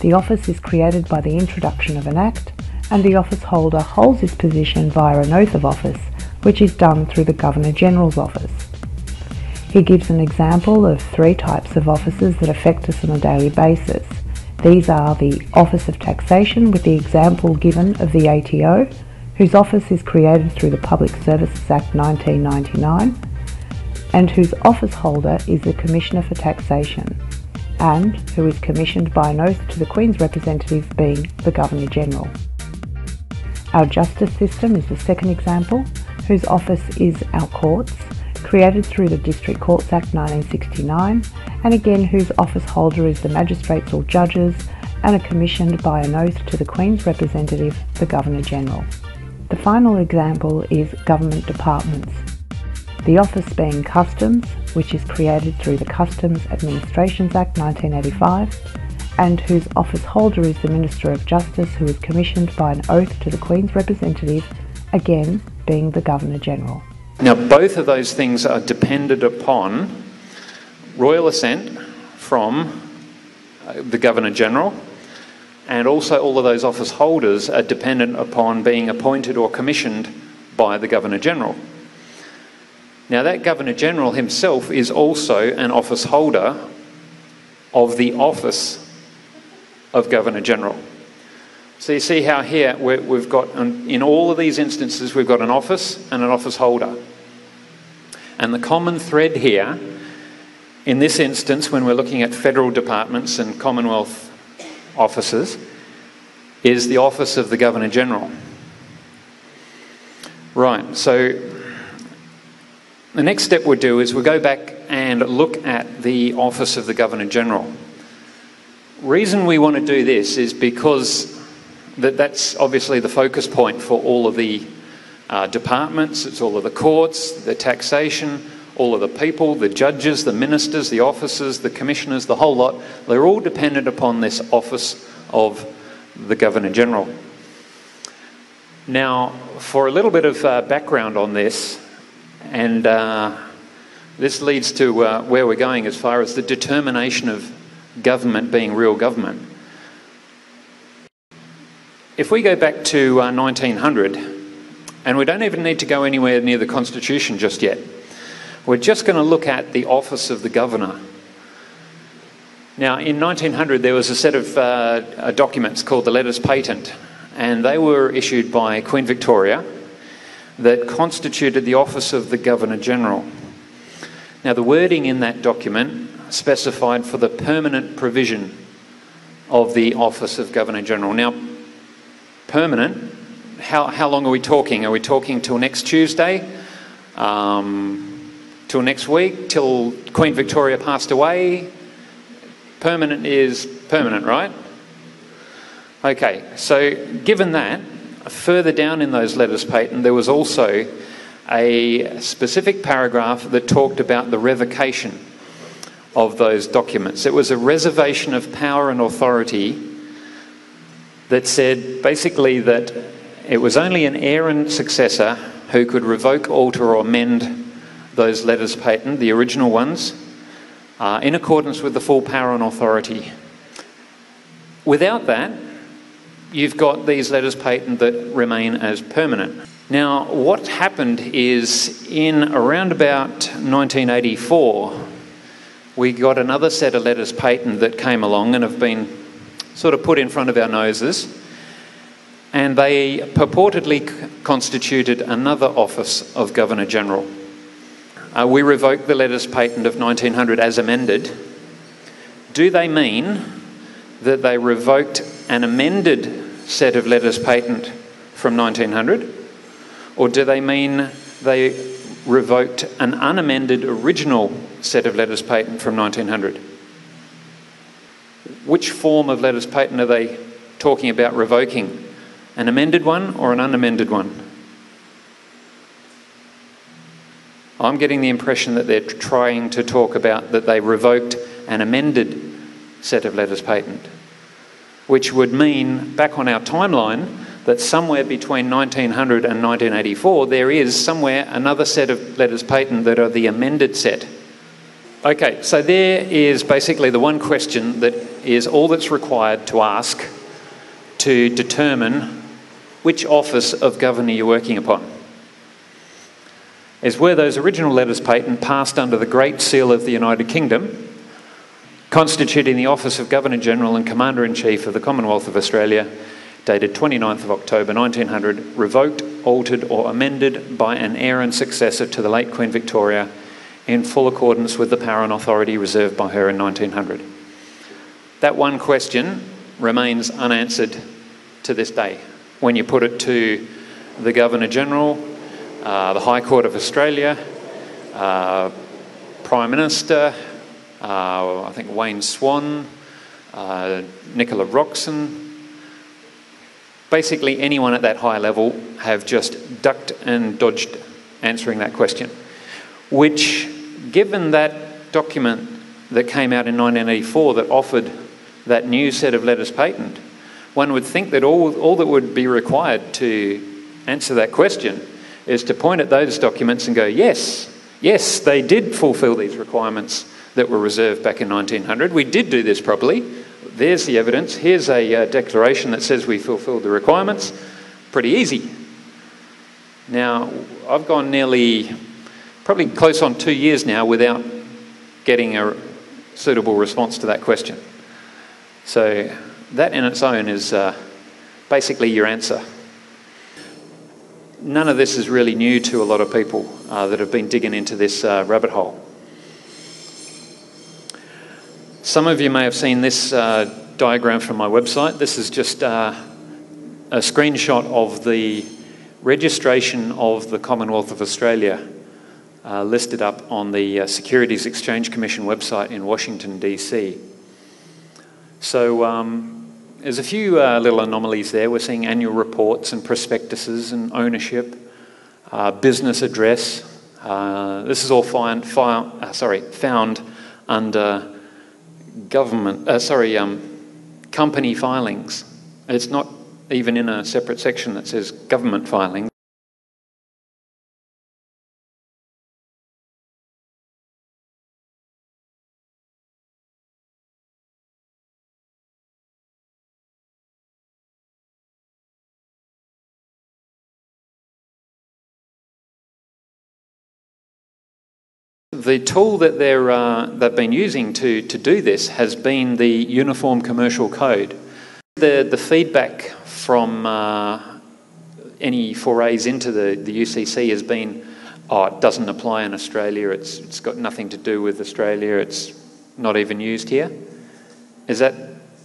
The office is created by the introduction of an act and the office holder holds his position via an oath of office, which is done through the Governor General's office. He gives an example of three types of offices that affect us on a daily basis. These are the Office of Taxation with the example given of the ATO, whose office is created through the Public Services Act 1999, and whose office holder is the Commissioner for Taxation. and who is commissioned by an oath to the Queen's representative being the Governor-General. Our justice system is the second example, whose office is our courts, created through the District Courts Act 1969, and again whose office holder is the magistrates or judges and are commissioned by an oath to the Queen's representative, the Governor-General. The final example is government departments. The office being Customs, which is created through the Customs Administrations Act 1985, and whose office holder is the Minister of Justice who is commissioned by an oath to the Queen's representative, again being the Governor-General. Now both of those things are dependent upon royal assent from uh, the Governor-General and also all of those office holders are dependent upon being appointed or commissioned by the Governor-General. Now that Governor-General himself is also an office holder of the office of Governor-General. So you see how here we've got, in all of these instances, we've got an office and an office holder. And the common thread here, in this instance, when we're looking at federal departments and Commonwealth offices, is the office of the Governor-General. Right, so the next step we'll do is we'll go back and look at the office of the Governor-General reason we want to do this is because that that's obviously the focus point for all of the uh, departments, it's all of the courts, the taxation, all of the people, the judges, the ministers, the officers, the commissioners, the whole lot. They're all dependent upon this office of the Governor General. Now, for a little bit of uh, background on this, and uh, this leads to uh, where we're going as far as the determination of government being real government. If we go back to uh, 1900, and we don't even need to go anywhere near the Constitution just yet, we're just going to look at the office of the governor. Now, in 1900, there was a set of uh, documents called the Letters Patent, and they were issued by Queen Victoria that constituted the office of the Governor General. Now, the wording in that document specified for the permanent provision of the Office of Governor General. Now, permanent, how, how long are we talking? Are we talking till next Tuesday? Um, till next week? Till Queen Victoria passed away? Permanent is permanent, right? Okay, so given that, further down in those letters patent, there was also a specific paragraph that talked about the revocation of those documents. It was a reservation of power and authority that said basically that it was only an heir and successor who could revoke, alter, or amend those letters patent, the original ones, uh, in accordance with the full power and authority. Without that, you've got these letters patent that remain as permanent. Now, what happened is in around about 1984, we got another set of letters patent that came along and have been sort of put in front of our noses. And they purportedly constituted another office of Governor General. Uh, we revoked the letters patent of 1900 as amended. Do they mean that they revoked an amended set of letters patent from 1900? Or do they mean they revoked an unamended original set of letters patent from 1900. Which form of letters patent are they talking about revoking? An amended one or an unamended one? I'm getting the impression that they're trying to talk about that they revoked an amended set of letters patent, which would mean, back on our timeline, that somewhere between 1900 and 1984 there is somewhere another set of letters patent that are the amended set. Okay, so there is basically the one question that is all that's required to ask to determine which office of governor you're working upon. Is where those original letters patent passed under the Great Seal of the United Kingdom, constituting the office of Governor General and Commander in Chief of the Commonwealth of Australia dated 29th of October 1900, revoked, altered or amended by an heir and successor to the late Queen Victoria in full accordance with the power and authority reserved by her in 1900. That one question remains unanswered to this day. When you put it to the Governor General, uh, the High Court of Australia, uh, Prime Minister, uh, I think Wayne Swan, uh, Nicola Roxon, basically anyone at that high level have just ducked and dodged answering that question. Which, given that document that came out in 1984 that offered that new set of letters patent, one would think that all, all that would be required to answer that question is to point at those documents and go, yes, yes, they did fulfill these requirements that were reserved back in 1900. We did do this properly. There's the evidence. Here's a uh, declaration that says we fulfilled the requirements. Pretty easy. Now, I've gone nearly, probably close on two years now without getting a suitable response to that question. So, that in its own is uh, basically your answer. None of this is really new to a lot of people uh, that have been digging into this uh, rabbit hole. Some of you may have seen this uh, diagram from my website. This is just uh, a screenshot of the registration of the Commonwealth of Australia uh, listed up on the uh, Securities Exchange Commission website in Washington, D.C. So um, there's a few uh, little anomalies there. We're seeing annual reports and prospectuses and ownership, uh, business address. this is all find, sorry, found under government, uh, sorry, um, company filings. It's not even in a separate section that says government filings. The tool that they're, uh, they've been using to, to do this has been the Uniform Commercial Code. The, the feedback from uh, any forays into the, the UCC has been, oh, it doesn't apply in Australia, it's, it's got nothing to do with Australia, it's not even used here. Is that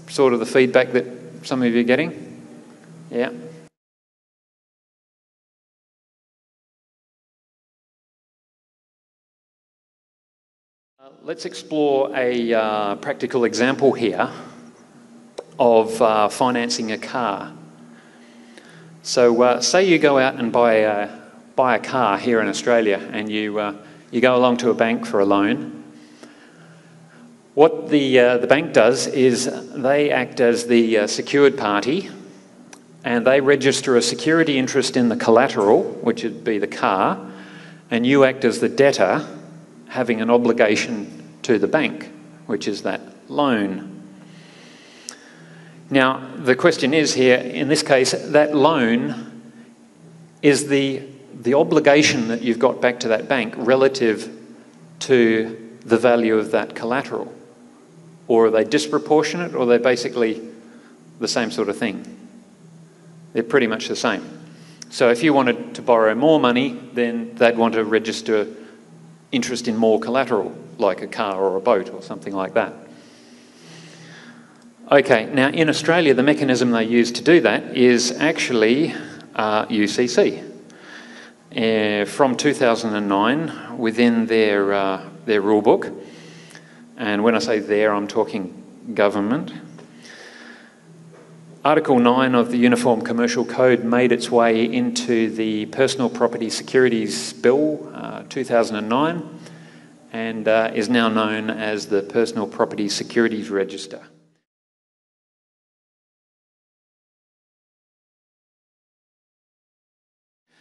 sort of the feedback that some of you are getting? Yeah. Let's explore a uh, practical example here of uh, financing a car. So, uh, say you go out and buy a, buy a car here in Australia and you, uh, you go along to a bank for a loan. What the, uh, the bank does is they act as the uh, secured party and they register a security interest in the collateral, which would be the car, and you act as the debtor having an obligation to the bank, which is that loan. Now, the question is here, in this case, that loan is the, the obligation that you've got back to that bank relative to the value of that collateral. Or are they disproportionate, or are they basically the same sort of thing? They're pretty much the same. So if you wanted to borrow more money, then they'd want to register interest in more collateral, like a car or a boat or something like that. Okay, now in Australia, the mechanism they use to do that is actually uh, UCC. Uh, from 2009, within their, uh, their rule book, and when I say there, I'm talking government, Article 9 of the Uniform Commercial Code made its way into the Personal Property Securities Bill uh, 2009 and uh, is now known as the Personal Property Securities Register.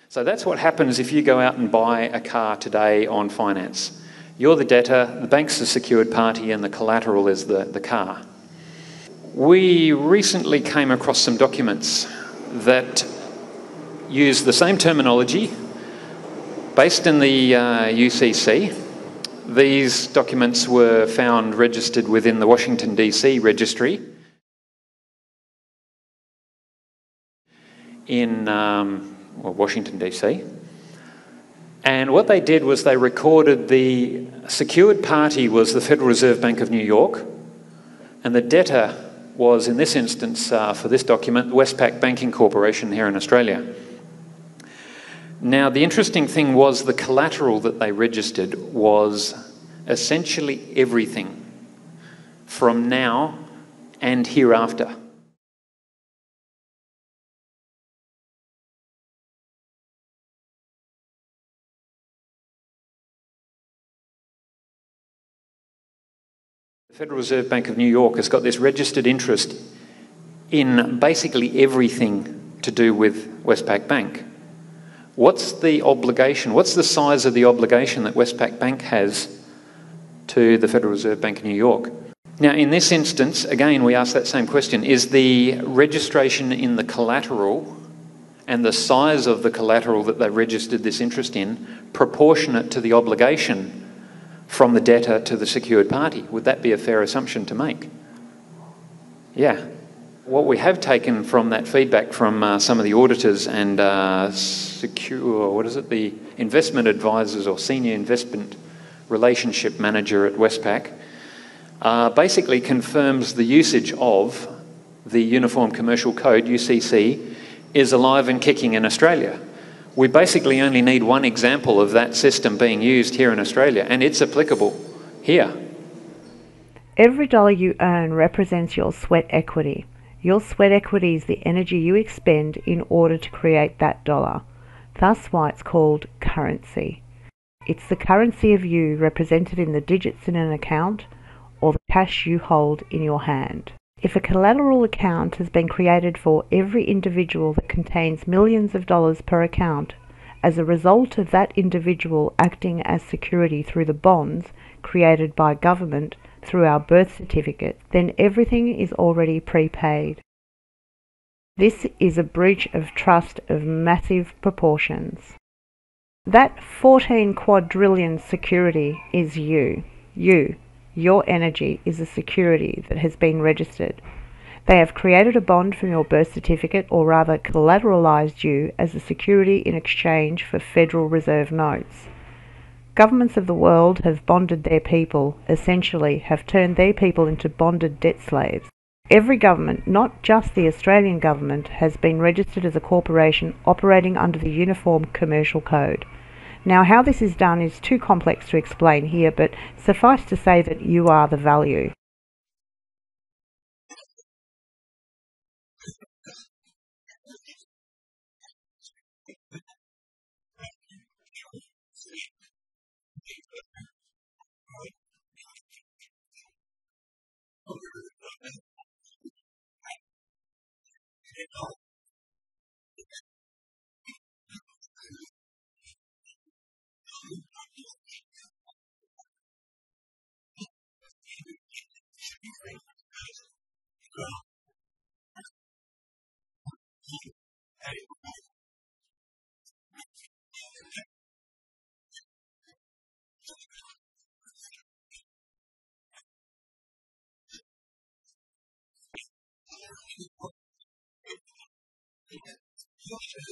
So that's what happens if you go out and buy a car today on finance. You're the debtor, the bank's the secured party, and the collateral is the, the car. We recently came across some documents that use the same terminology based in the uh, UCC. These documents were found registered within the Washington, D.C. registry. In um, well, Washington, D.C. And what they did was they recorded the secured party was the Federal Reserve Bank of New York, And the debtor was, in this instance, uh, for this document, Westpac Banking Corporation here in Australia. Now, the interesting thing was the collateral that they registered was essentially everything from now and hereafter. Federal Reserve Bank of New York has got this registered interest in basically everything to do with Westpac Bank. What's the obligation? What's the size of the obligation that Westpac Bank has to the Federal Reserve Bank of New York? Now, in this instance, again, we ask that same question Is the registration in the collateral and the size of the collateral that they registered this interest in proportionate to the obligation from the debtor to the secured party. Would that be a fair assumption to make? Yeah. What we have taken from that feedback from uh, some of the auditors and uh, secure, what is it, the investment advisors or senior investment relationship manager at Westpac, uh, basically confirms the usage of the Uniform Commercial Code, UCC, is alive and kicking in Australia. We basically only need one example of that system being used here in Australia, and it's applicable here. Every dollar you earn represents your sweat equity. Your sweat equity is the energy you expend in order to create that dollar. Thus why it's called currency. It's the currency of you represented in the digits in an account or the cash you hold in your hand. If a collateral account has been created for every individual that contains millions of dollars per account, as a result of that individual acting as security through the bonds created by government through our birth certificate, then everything is already prepaid. This is a breach of trust of massive proportions. That 14 quadrillion security is you. You, your energy is a security that has been registered. They have created a bond from your birth certificate, or rather collateralized you as a security in exchange for Federal Reserve notes. Governments of the world have bonded their people, essentially, have turned their people into bonded debt slaves. Every government, not just the Australian government, has been registered as a corporation operating under the Uniform Commercial Code. Now, how this is done is too complex to explain here, but suffice to say that you are the value. God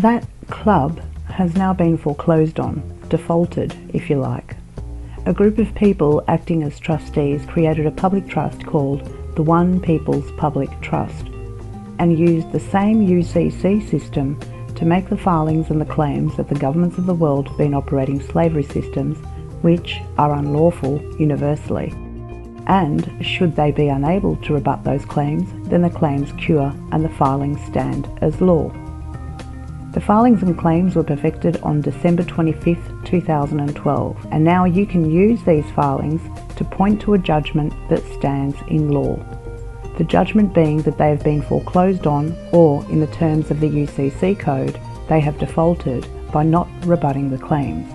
That club has now been foreclosed on, defaulted, if you like. A group of people acting as trustees created a public trust called the One People's Public Trust and used the same UCC system to make the filings and the claims that the governments of the world have been operating slavery systems which are unlawful universally. And should they be unable to rebut those claims, then the claims cure and the filings stand as law. The filings and claims were perfected on December 25, 2012, and now you can use these filings to point to a judgment that stands in law. The judgment being that they have been foreclosed on, or in the terms of the UCC code, they have defaulted by not rebutting the claims.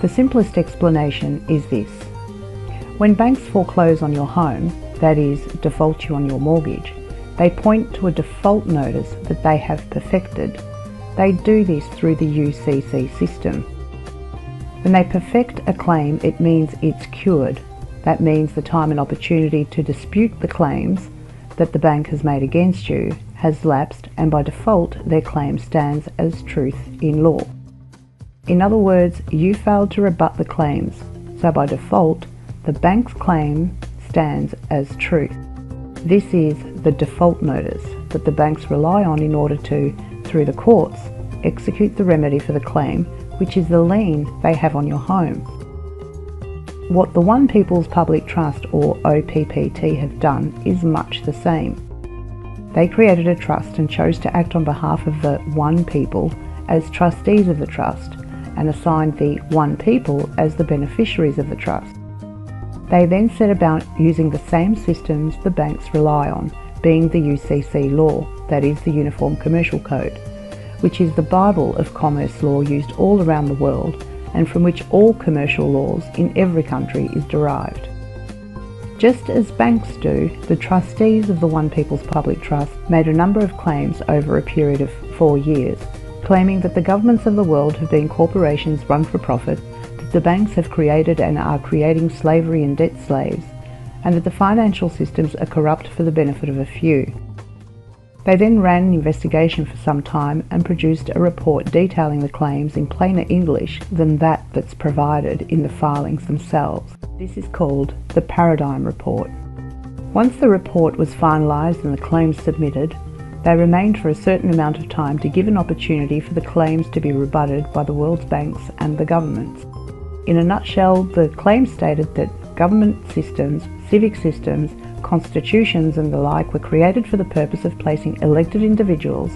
The simplest explanation is this. When banks foreclose on your home, that is, default you on your mortgage, they point to a default notice that they have perfected. They do this through the UCC system. When they perfect a claim, it means it's cured. That means the time and opportunity to dispute the claims that the bank has made against you has lapsed and by default their claim stands as truth in law. In other words, you failed to rebut the claims, so by default, the bank's claim stands as truth. This is the default notice that the banks rely on in order to, through the courts, execute the remedy for the claim, which is the lien they have on your home. What the One People's Public Trust or OPPT have done is much the same. They created a trust and chose to act on behalf of the One People as trustees of the trust and assigned the One People as the beneficiaries of the trust. They then set about using the same systems the banks rely on, being the UCC law, that is the Uniform Commercial Code, which is the Bible of commerce law used all around the world and from which all commercial laws in every country is derived. Just as banks do, the trustees of the One People's Public Trust made a number of claims over a period of four years claiming that the governments of the world have been corporations run for profit, that the banks have created and are creating slavery and debt slaves, and that the financial systems are corrupt for the benefit of a few. They then ran an investigation for some time and produced a report detailing the claims in plainer English than that that's provided in the filings themselves. This is called the Paradigm Report. Once the report was finalised and the claims submitted, they remained for a certain amount of time to give an opportunity for the claims to be rebutted by the world's banks and the governments. In a nutshell, the claims stated that government systems, civic systems, constitutions and the like were created for the purpose of placing elected individuals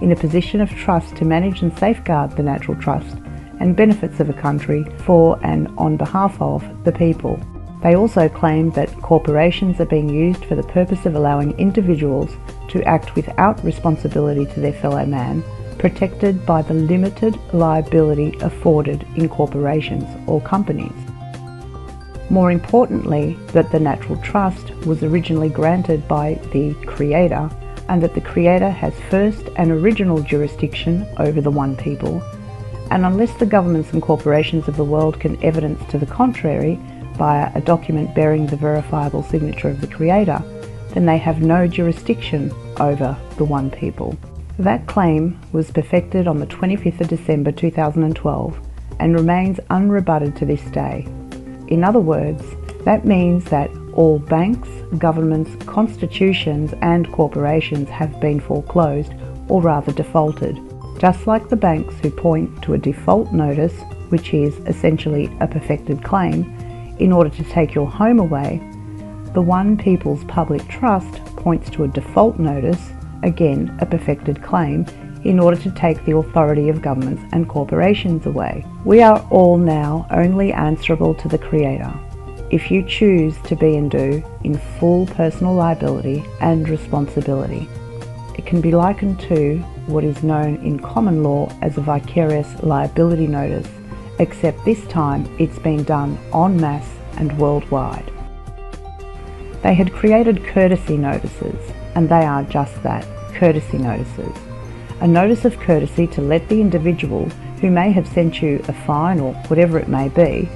in a position of trust to manage and safeguard the natural trust and benefits of a country for and on behalf of the people. They also claim that corporations are being used for the purpose of allowing individuals to act without responsibility to their fellow man, protected by the limited liability afforded in corporations or companies. More importantly, that the natural trust was originally granted by the Creator and that the Creator has first and original jurisdiction over the one people, and unless the governments and corporations of the world can evidence to the contrary via a document bearing the verifiable signature of the Creator, then they have no jurisdiction over the One People. That claim was perfected on the 25th of December 2012 and remains unrebutted to this day. In other words, that means that all banks, governments, constitutions and corporations have been foreclosed or rather defaulted, just like the banks who point to a default notice, which is essentially a perfected claim, in order to take your home away. The One People's Public Trust points to a default notice, again a perfected claim, in order to take the authority of governments and corporations away. We are all now only answerable to the Creator. If you choose to be and do in full personal liability and responsibility, it can be likened to what is known in common law as a vicarious liability notice, except this time it's been done en masse and worldwide. They had created courtesy notices, and they are just that, courtesy notices. A notice of courtesy to let the individual who may have sent you a fine or whatever it may be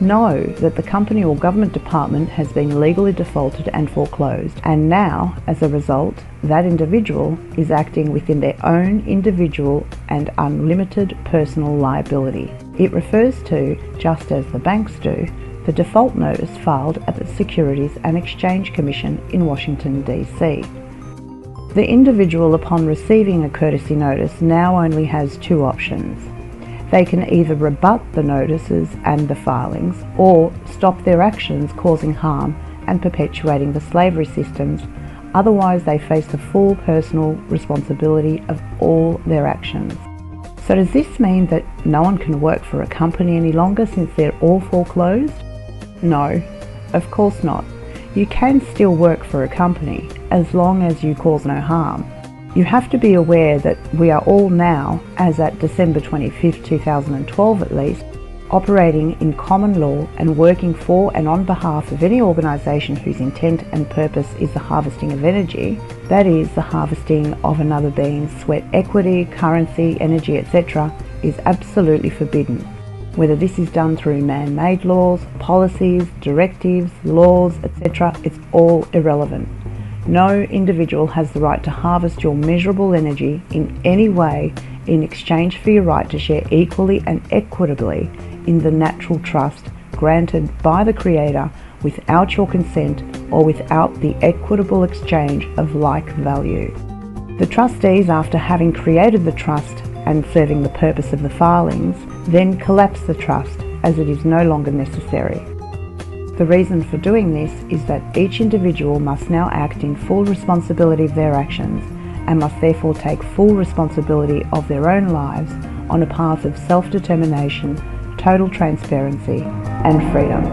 know that the company or government department has been legally defaulted and foreclosed, and now, as a result, that individual is acting within their own individual and unlimited personal liability. It refers to, just as the banks do, the default notice filed at the Securities and Exchange Commission in Washington, D.C. The individual, upon receiving a courtesy notice, now only has two options they can either rebut the notices and the filings or stop their actions causing harm and perpetuating the slavery systems. Otherwise, they face the full personal responsibility of all their actions. So, does this mean that no one can work for a company any longer since they're all foreclosed? No, of course not. You can still work for a company as long as you cause no harm. You have to be aware that we are all now, as at December 25, 2012 at least, operating in common law and working for and on behalf of any organisation whose intent and purpose is the harvesting of energy, that is, the harvesting of another being's sweat equity, currency, energy, etc., is absolutely forbidden. Whether this is done through man made laws, policies, directives, laws, etc., it's all irrelevant. No individual has the right to harvest your measurable energy in any way in exchange for your right to share equally and equitably in the natural trust granted by the Creator without your consent or without the equitable exchange of like value. The trustees, after having created the trust and serving the purpose of the filings, then collapse the trust as it is no longer necessary. The reason for doing this is that each individual must now act in full responsibility of their actions and must therefore take full responsibility of their own lives on a path of self-determination, total transparency and freedom.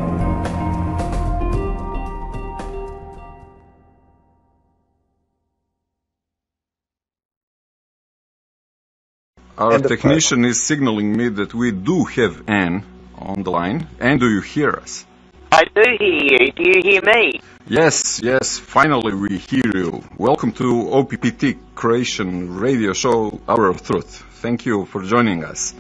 Our technician is signaling me that we do have Anne on the line. Anne, do you hear us? I do hear you. Do you hear me? Yes, yes, finally we hear you. Welcome to OPPT Croatian Radio Show Hour of Truth. Thank you for joining us.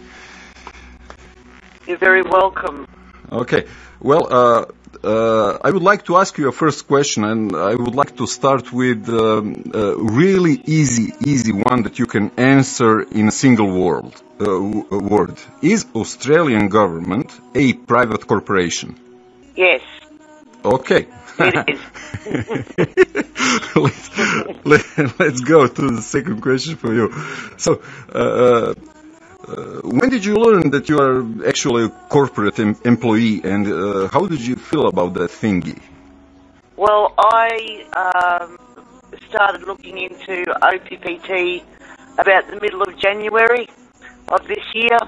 You're very welcome. Okay, well, uh, uh, I would like to ask you a first question, and I would like to start with um, a really easy, easy one that you can answer in a single word. Uh, word. Is Australian government a private corporation? Yes. Okay. Let's, let, let's go to the second question for you. So, uh, uh, when did you learn that you are actually a corporate em employee, and uh, how did you feel about that thingy? Well, I um, started looking into OPPT about the middle of January of this year,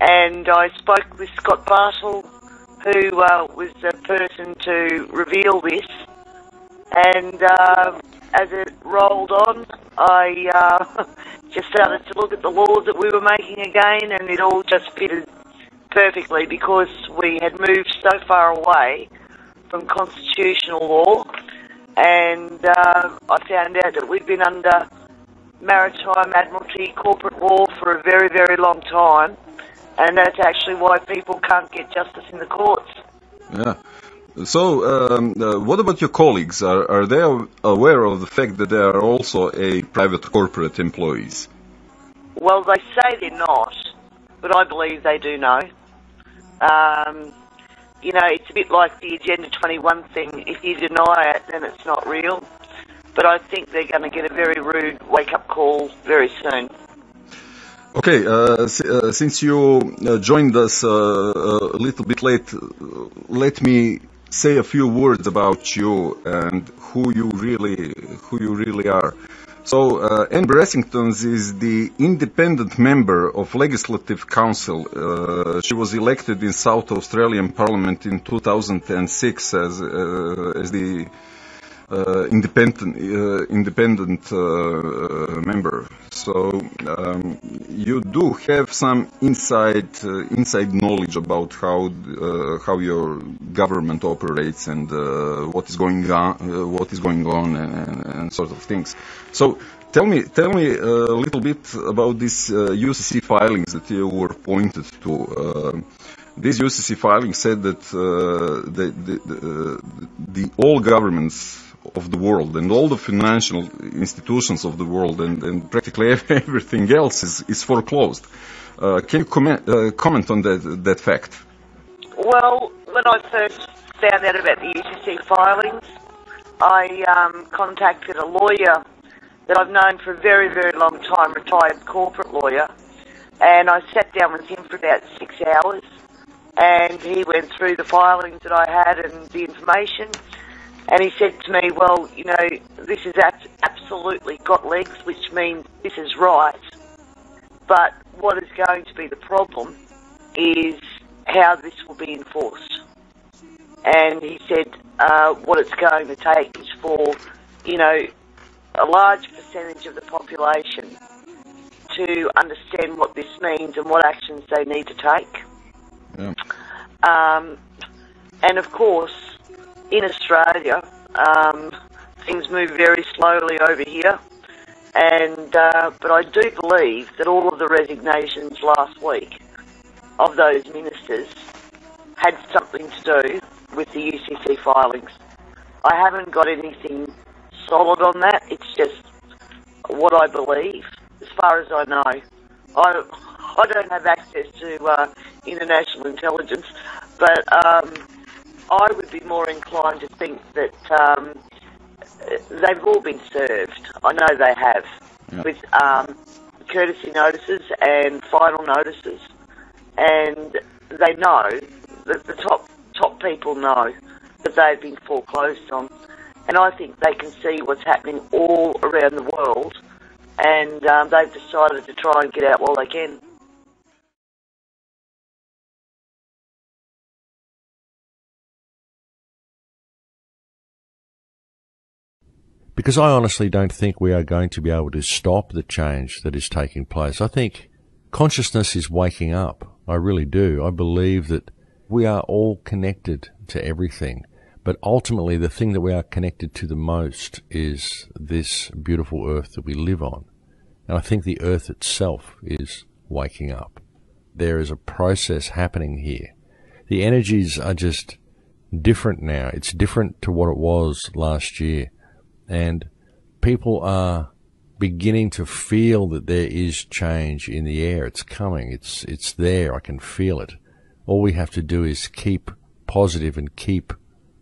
and I spoke with Scott Bartle who uh, was the person to reveal this. And uh, as it rolled on, I uh, just started to look at the laws that we were making again, and it all just fitted perfectly because we had moved so far away from constitutional law. And uh, I found out that we'd been under maritime admiralty corporate law for a very, very long time and that's actually why people can't get justice in the courts. Yeah. So, um, uh, what about your colleagues? Are, are they aware of the fact that they are also a private corporate employees? Well, they say they're not, but I believe they do know. Um, you know, it's a bit like the Agenda 21 thing. If you deny it, then it's not real. But I think they're going to get a very rude wake-up call very soon. Okay, uh, uh, since you uh, joined us uh, a little bit late, let me say a few words about you and who you really, who you really are. So, uh, Anne Bressington is the independent member of Legislative Council. Uh, she was elected in South Australian Parliament in 2006 as, uh, as the uh, independent uh, independent uh, member. So um, you do have some inside uh, inside knowledge about how uh, how your government operates and uh, what is going on what is going on and, and, sort of things. So tell me tell me a little bit about these UCC filings that you were pointed to. This UCC filing said that uh, the, the, the, the, all governments of the world and all the financial institutions of the world and, and practically everything else is, is foreclosed. Uh, can you comment, uh, comment on that, that fact? Well, when I first found out about the UCC filings, I um, contacted a lawyer that I've known for a very, very long time, retired corporate lawyer, and I sat down with him for about six hours, and he went through the filings that I had and the information, and he said to me, well, you know, this has absolutely got legs, which means this is right, but what is going to be the problem is how this will be enforced. And he said uh, what it's going to take is for, you know, a large percentage of the population to understand what this means and what actions they need to take. Yeah. Um, and of course, in Australia, um, things move very slowly over here. And uh, but I do believe that all of the resignations last week of those ministers had something to do with the UCC filings. I haven't got anything solid on that. It's just what I believe, as far as I know. I I don't have access to uh, international intelligence, but um, I would be more inclined to think that um, they've all been served. I know they have Yep. with um, courtesy notices and final notices, and they know that the top top people know that they've been foreclosed on, and I think they can see what's happening all around the world, and um, they've decided to try and get out while they can. Because I honestly don't think we are going to be able to stop the change that is taking place. I think consciousness is waking up. I really do. I believe that we are all connected to everything. But ultimately, the thing that we are connected to the most is this beautiful earth that we live on. And I think the earth itself is waking up. There is a process happening here. The energies are just different now. It's different to what it was last year. And people are beginning to feel that there is change in the air. It's coming. It's, it's there. I can feel it. All we have to do is keep positive and keep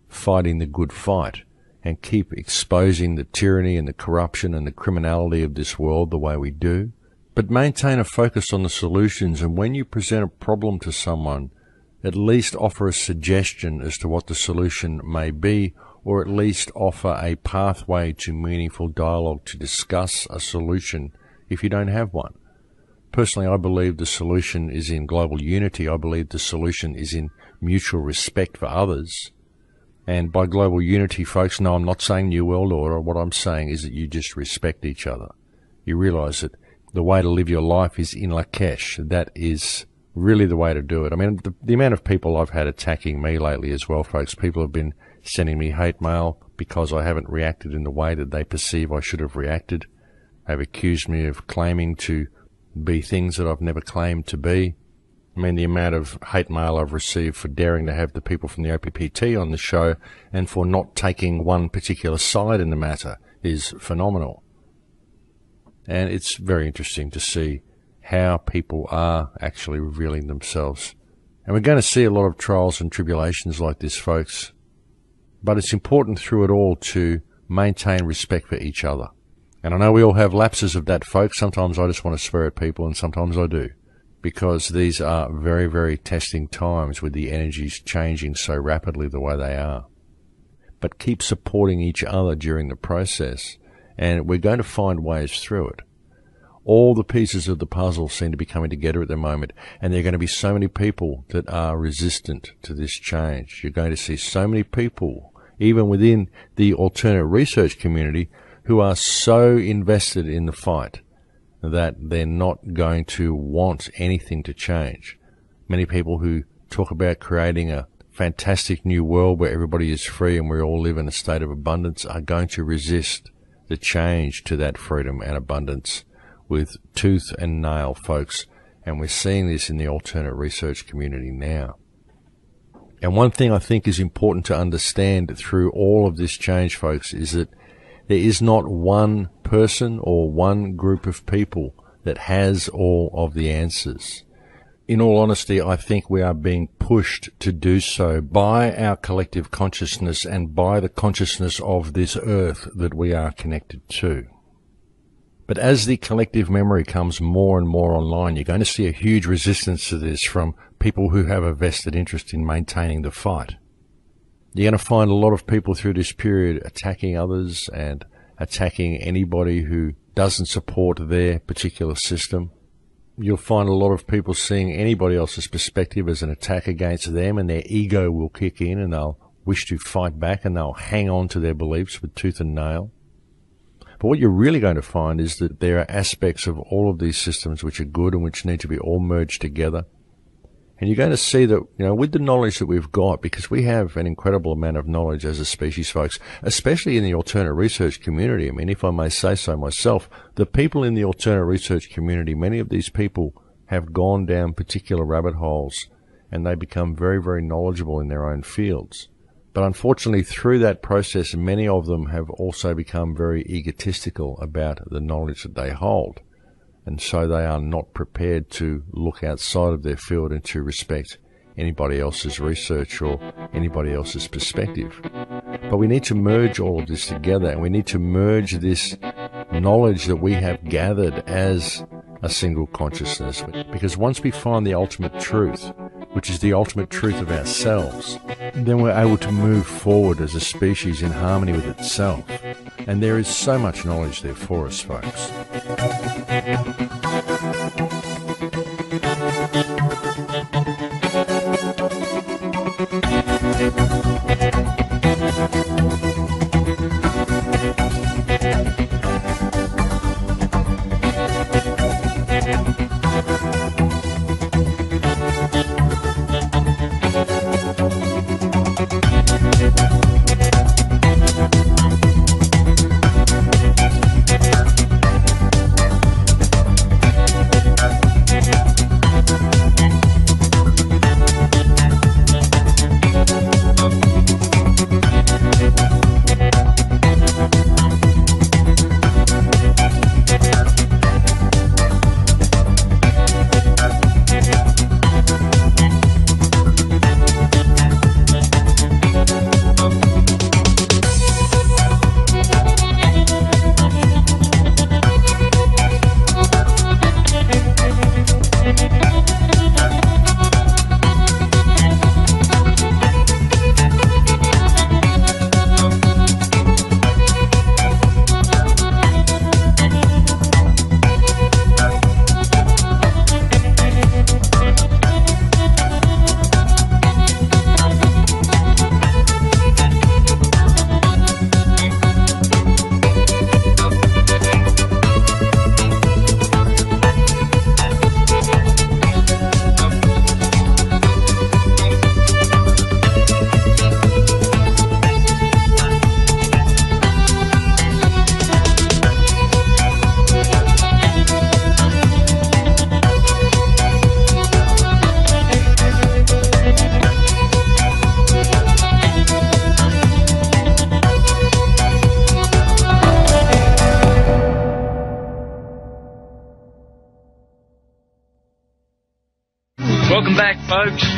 fighting the good fight and keep exposing the tyranny and the corruption and the criminality of this world the way we do. But maintain a focus on the solutions. And when you present a problem to someone, at least offer a suggestion as to what the solution may be, or at least offer a pathway to meaningful dialogue to discuss a solution if you don't have one. Personally, I believe the solution is in global unity. I believe the solution is in mutual respect for others. And by global unity, folks, no, I'm not saying New World Order. What I'm saying is that you just respect each other. You realize that the way to live your life is in Lakesh. That is really the way to do it. I mean, the, the amount of people I've had attacking me lately as well, folks, people have been sending me hate mail because I haven't reacted in the way that they perceive I should have reacted. They've accused me of claiming to be things that I've never claimed to be. I mean, the amount of hate mail I've received for daring to have the people from the OPPT on the show and for not taking one particular side in the matter is phenomenal. And it's very interesting to see how people are actually revealing themselves. And we're going to see a lot of trials and tribulations like this, folks. But it's important through it all to maintain respect for each other. And I know we all have lapses of that, folks. Sometimes I just want to swear at people, and sometimes I do. Because these are very, very testing times with the energies changing so rapidly the way they are. But keep supporting each other during the process, and we're going to find ways through it. All the pieces of the puzzle seem to be coming together at the moment, and there are going to be so many people that are resistant to this change. You're going to see so many people, even within the alternate research community, who are so invested in the fight that they're not going to want anything to change. Many people who talk about creating a fantastic new world where everybody is free and we all live in a state of abundance are going to resist the change to that freedom and abundance with tooth and nail, folks. And we're seeing this in the alternate research community now. And one thing I think is important to understand through all of this change, folks, is that there is not one person or one group of people that has all of the answers. In all honesty, I think we are being pushed to do so by our collective consciousness and by the consciousness of this earth that we are connected to. But as the collective memory comes more and more online, you're going to see a huge resistance to this from people who have a vested interest in maintaining the fight. You're going to find a lot of people through this period attacking others and attacking anybody who doesn't support their particular system. You'll find a lot of people seeing anybody else's perspective as an attack against them and their ego will kick in and they'll wish to fight back and they'll hang on to their beliefs with tooth and nail. But what you're really going to find is that there are aspects of all of these systems which are good and which need to be all merged together. And you're going to see that, you know, with the knowledge that we've got, because we have an incredible amount of knowledge as a species, folks, especially in the alternate research community. I mean, if I may say so myself, the people in the alternate research community, many of these people have gone down particular rabbit holes and they become very, very knowledgeable in their own fields. But unfortunately, through that process, many of them have also become very egotistical about the knowledge that they hold. And so they are not prepared to look outside of their field and to respect anybody else's research or anybody else's perspective. But we need to merge all of this together and we need to merge this knowledge that we have gathered as a single consciousness. Because once we find the ultimate truth, which is the ultimate truth of ourselves, then we're able to move forward as a species in harmony with itself. And there is so much knowledge there for us, folks.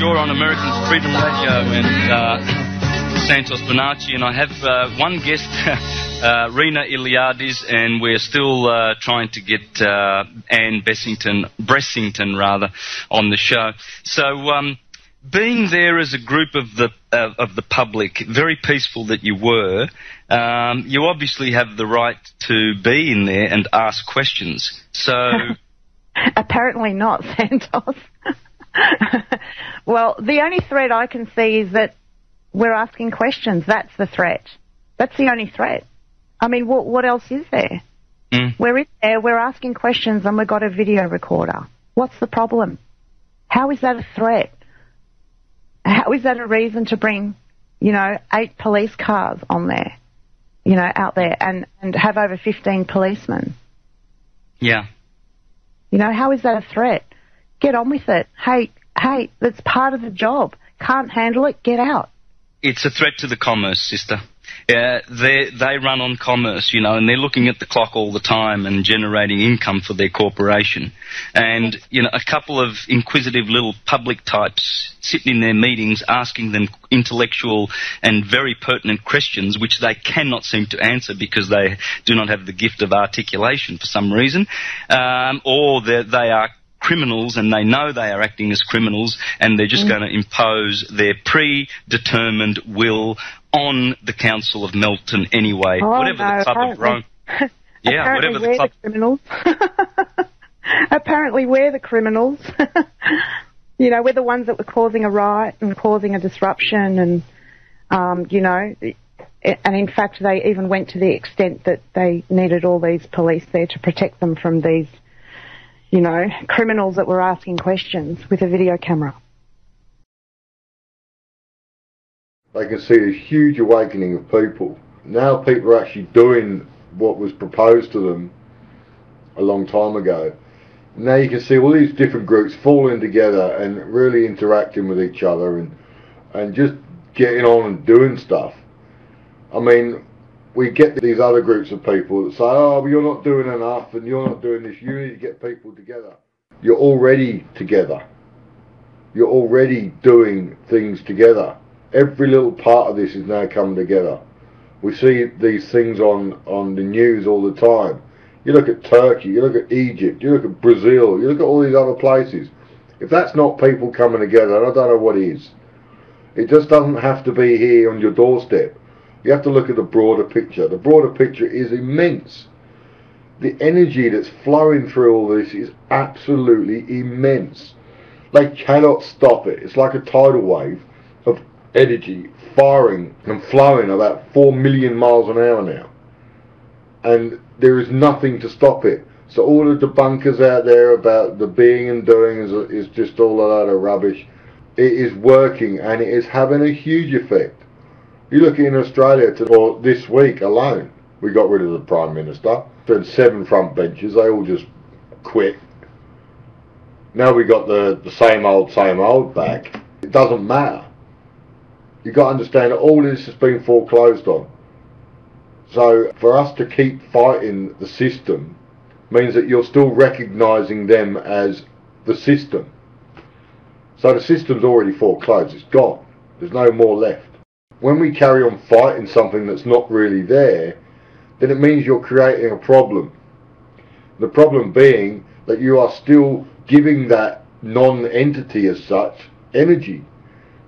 On American Freedom Radio and uh, Santos Bonacci, and I have uh, one guest, uh, Rena Iliades, and we're still uh, trying to get uh, Anne Bessington, Bressington rather, on the show. So, um, being there as a group of the uh, of the public, very peaceful that you were, um, you obviously have the right to be in there and ask questions. So. Apparently not, Santos. well, the only threat I can see is that we're asking questions. That's the threat. That's the only threat. I mean, what, what else is there? Mm. We're in there, we're asking questions, and we've got a video recorder. What's the problem? How is that a threat? How is that a reason to bring, you know, eight police cars on there, you know, out there and, and have over 15 policemen? Yeah. You know, how is that a threat? Get on with it. Hey, hey, that's part of the job. can't handle it, get out. It's a threat to the commerce, sister. Yeah, they they run on commerce, you know, and they're looking at the clock all the time and generating income for their corporation. And you know, a couple of inquisitive little public types sitting in their meetings asking them intellectual and very pertinent questions, which they cannot seem to answer because they do not have the gift of articulation for some reason, um, or they are criminals and they know they are acting as criminals and they're just mm. going to impose their predetermined will on the Council of Melton anyway. Oh, whatever no, the Club of Rome. yeah, whatever the club. The criminals. apparently, we're the criminals. you know, we're the ones that were causing a riot and causing a disruption, and um, you know, and in fact, they even went to the extent that they needed all these police there to protect them from these you know, criminals that were asking questions with a video camera. They can see a huge awakening of people. Now people are actually doing what was proposed to them a long time ago. Now you can see all these different groups falling together and really interacting with each other and and just getting on and doing stuff. I mean, we get these other groups of people that say, oh, well, you're not doing enough and you're not doing this. You need to get people together. You're already together. You're already doing things together. Every little part of this is now coming together. We see these things on, on the news all the time. You look at Turkey, you look at Egypt, you look at Brazil, you look at all these other places. If that's not people coming together, I don't know what is. It just doesn't have to be here on your doorstep. You have to look at the broader picture. The broader picture is immense. The energy that's flowing through all this is absolutely immense. They cannot stop it. It's like a tidal wave of energy firing and flowing about 4 million miles an hour now. And there is nothing to stop it. So all the debunkers out there about the being and doing is, is just all a lot of rubbish. It is working and it is having a huge effect. You look in Australia to, or this week alone, we got rid of the Prime Minister. There's seven front benches, they all just quit. Now we got the, the same old, same old back. It doesn't matter. You've got to understand that all this has been foreclosed on. So for us to keep fighting the system means that you're still recognising them as the system. So the system's already foreclosed, it's gone. There's no more left when we carry on fighting something that's not really there, then it means you're creating a problem. The problem being that you are still giving that non-entity as such energy.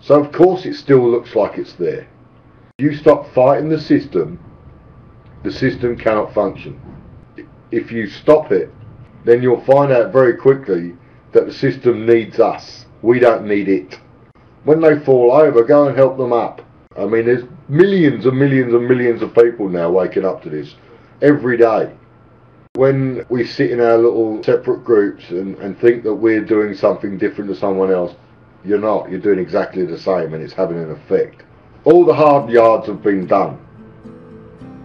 So of course it still looks like it's there. You stop fighting the system, the system cannot function. If you stop it, then you'll find out very quickly that the system needs us. We don't need it. When they fall over, go and help them up. I mean, there's millions and millions and millions of people now waking up to this every day. When we sit in our little separate groups and, and think that we're doing something different to someone else, you're not. You're doing exactly the same and it's having an effect. All the hard yards have been done.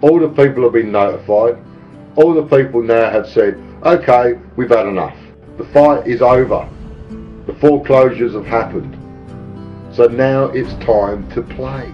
All the people have been notified. All the people now have said, okay, we've had enough. The fight is over. The foreclosures have happened. So now it's time to play.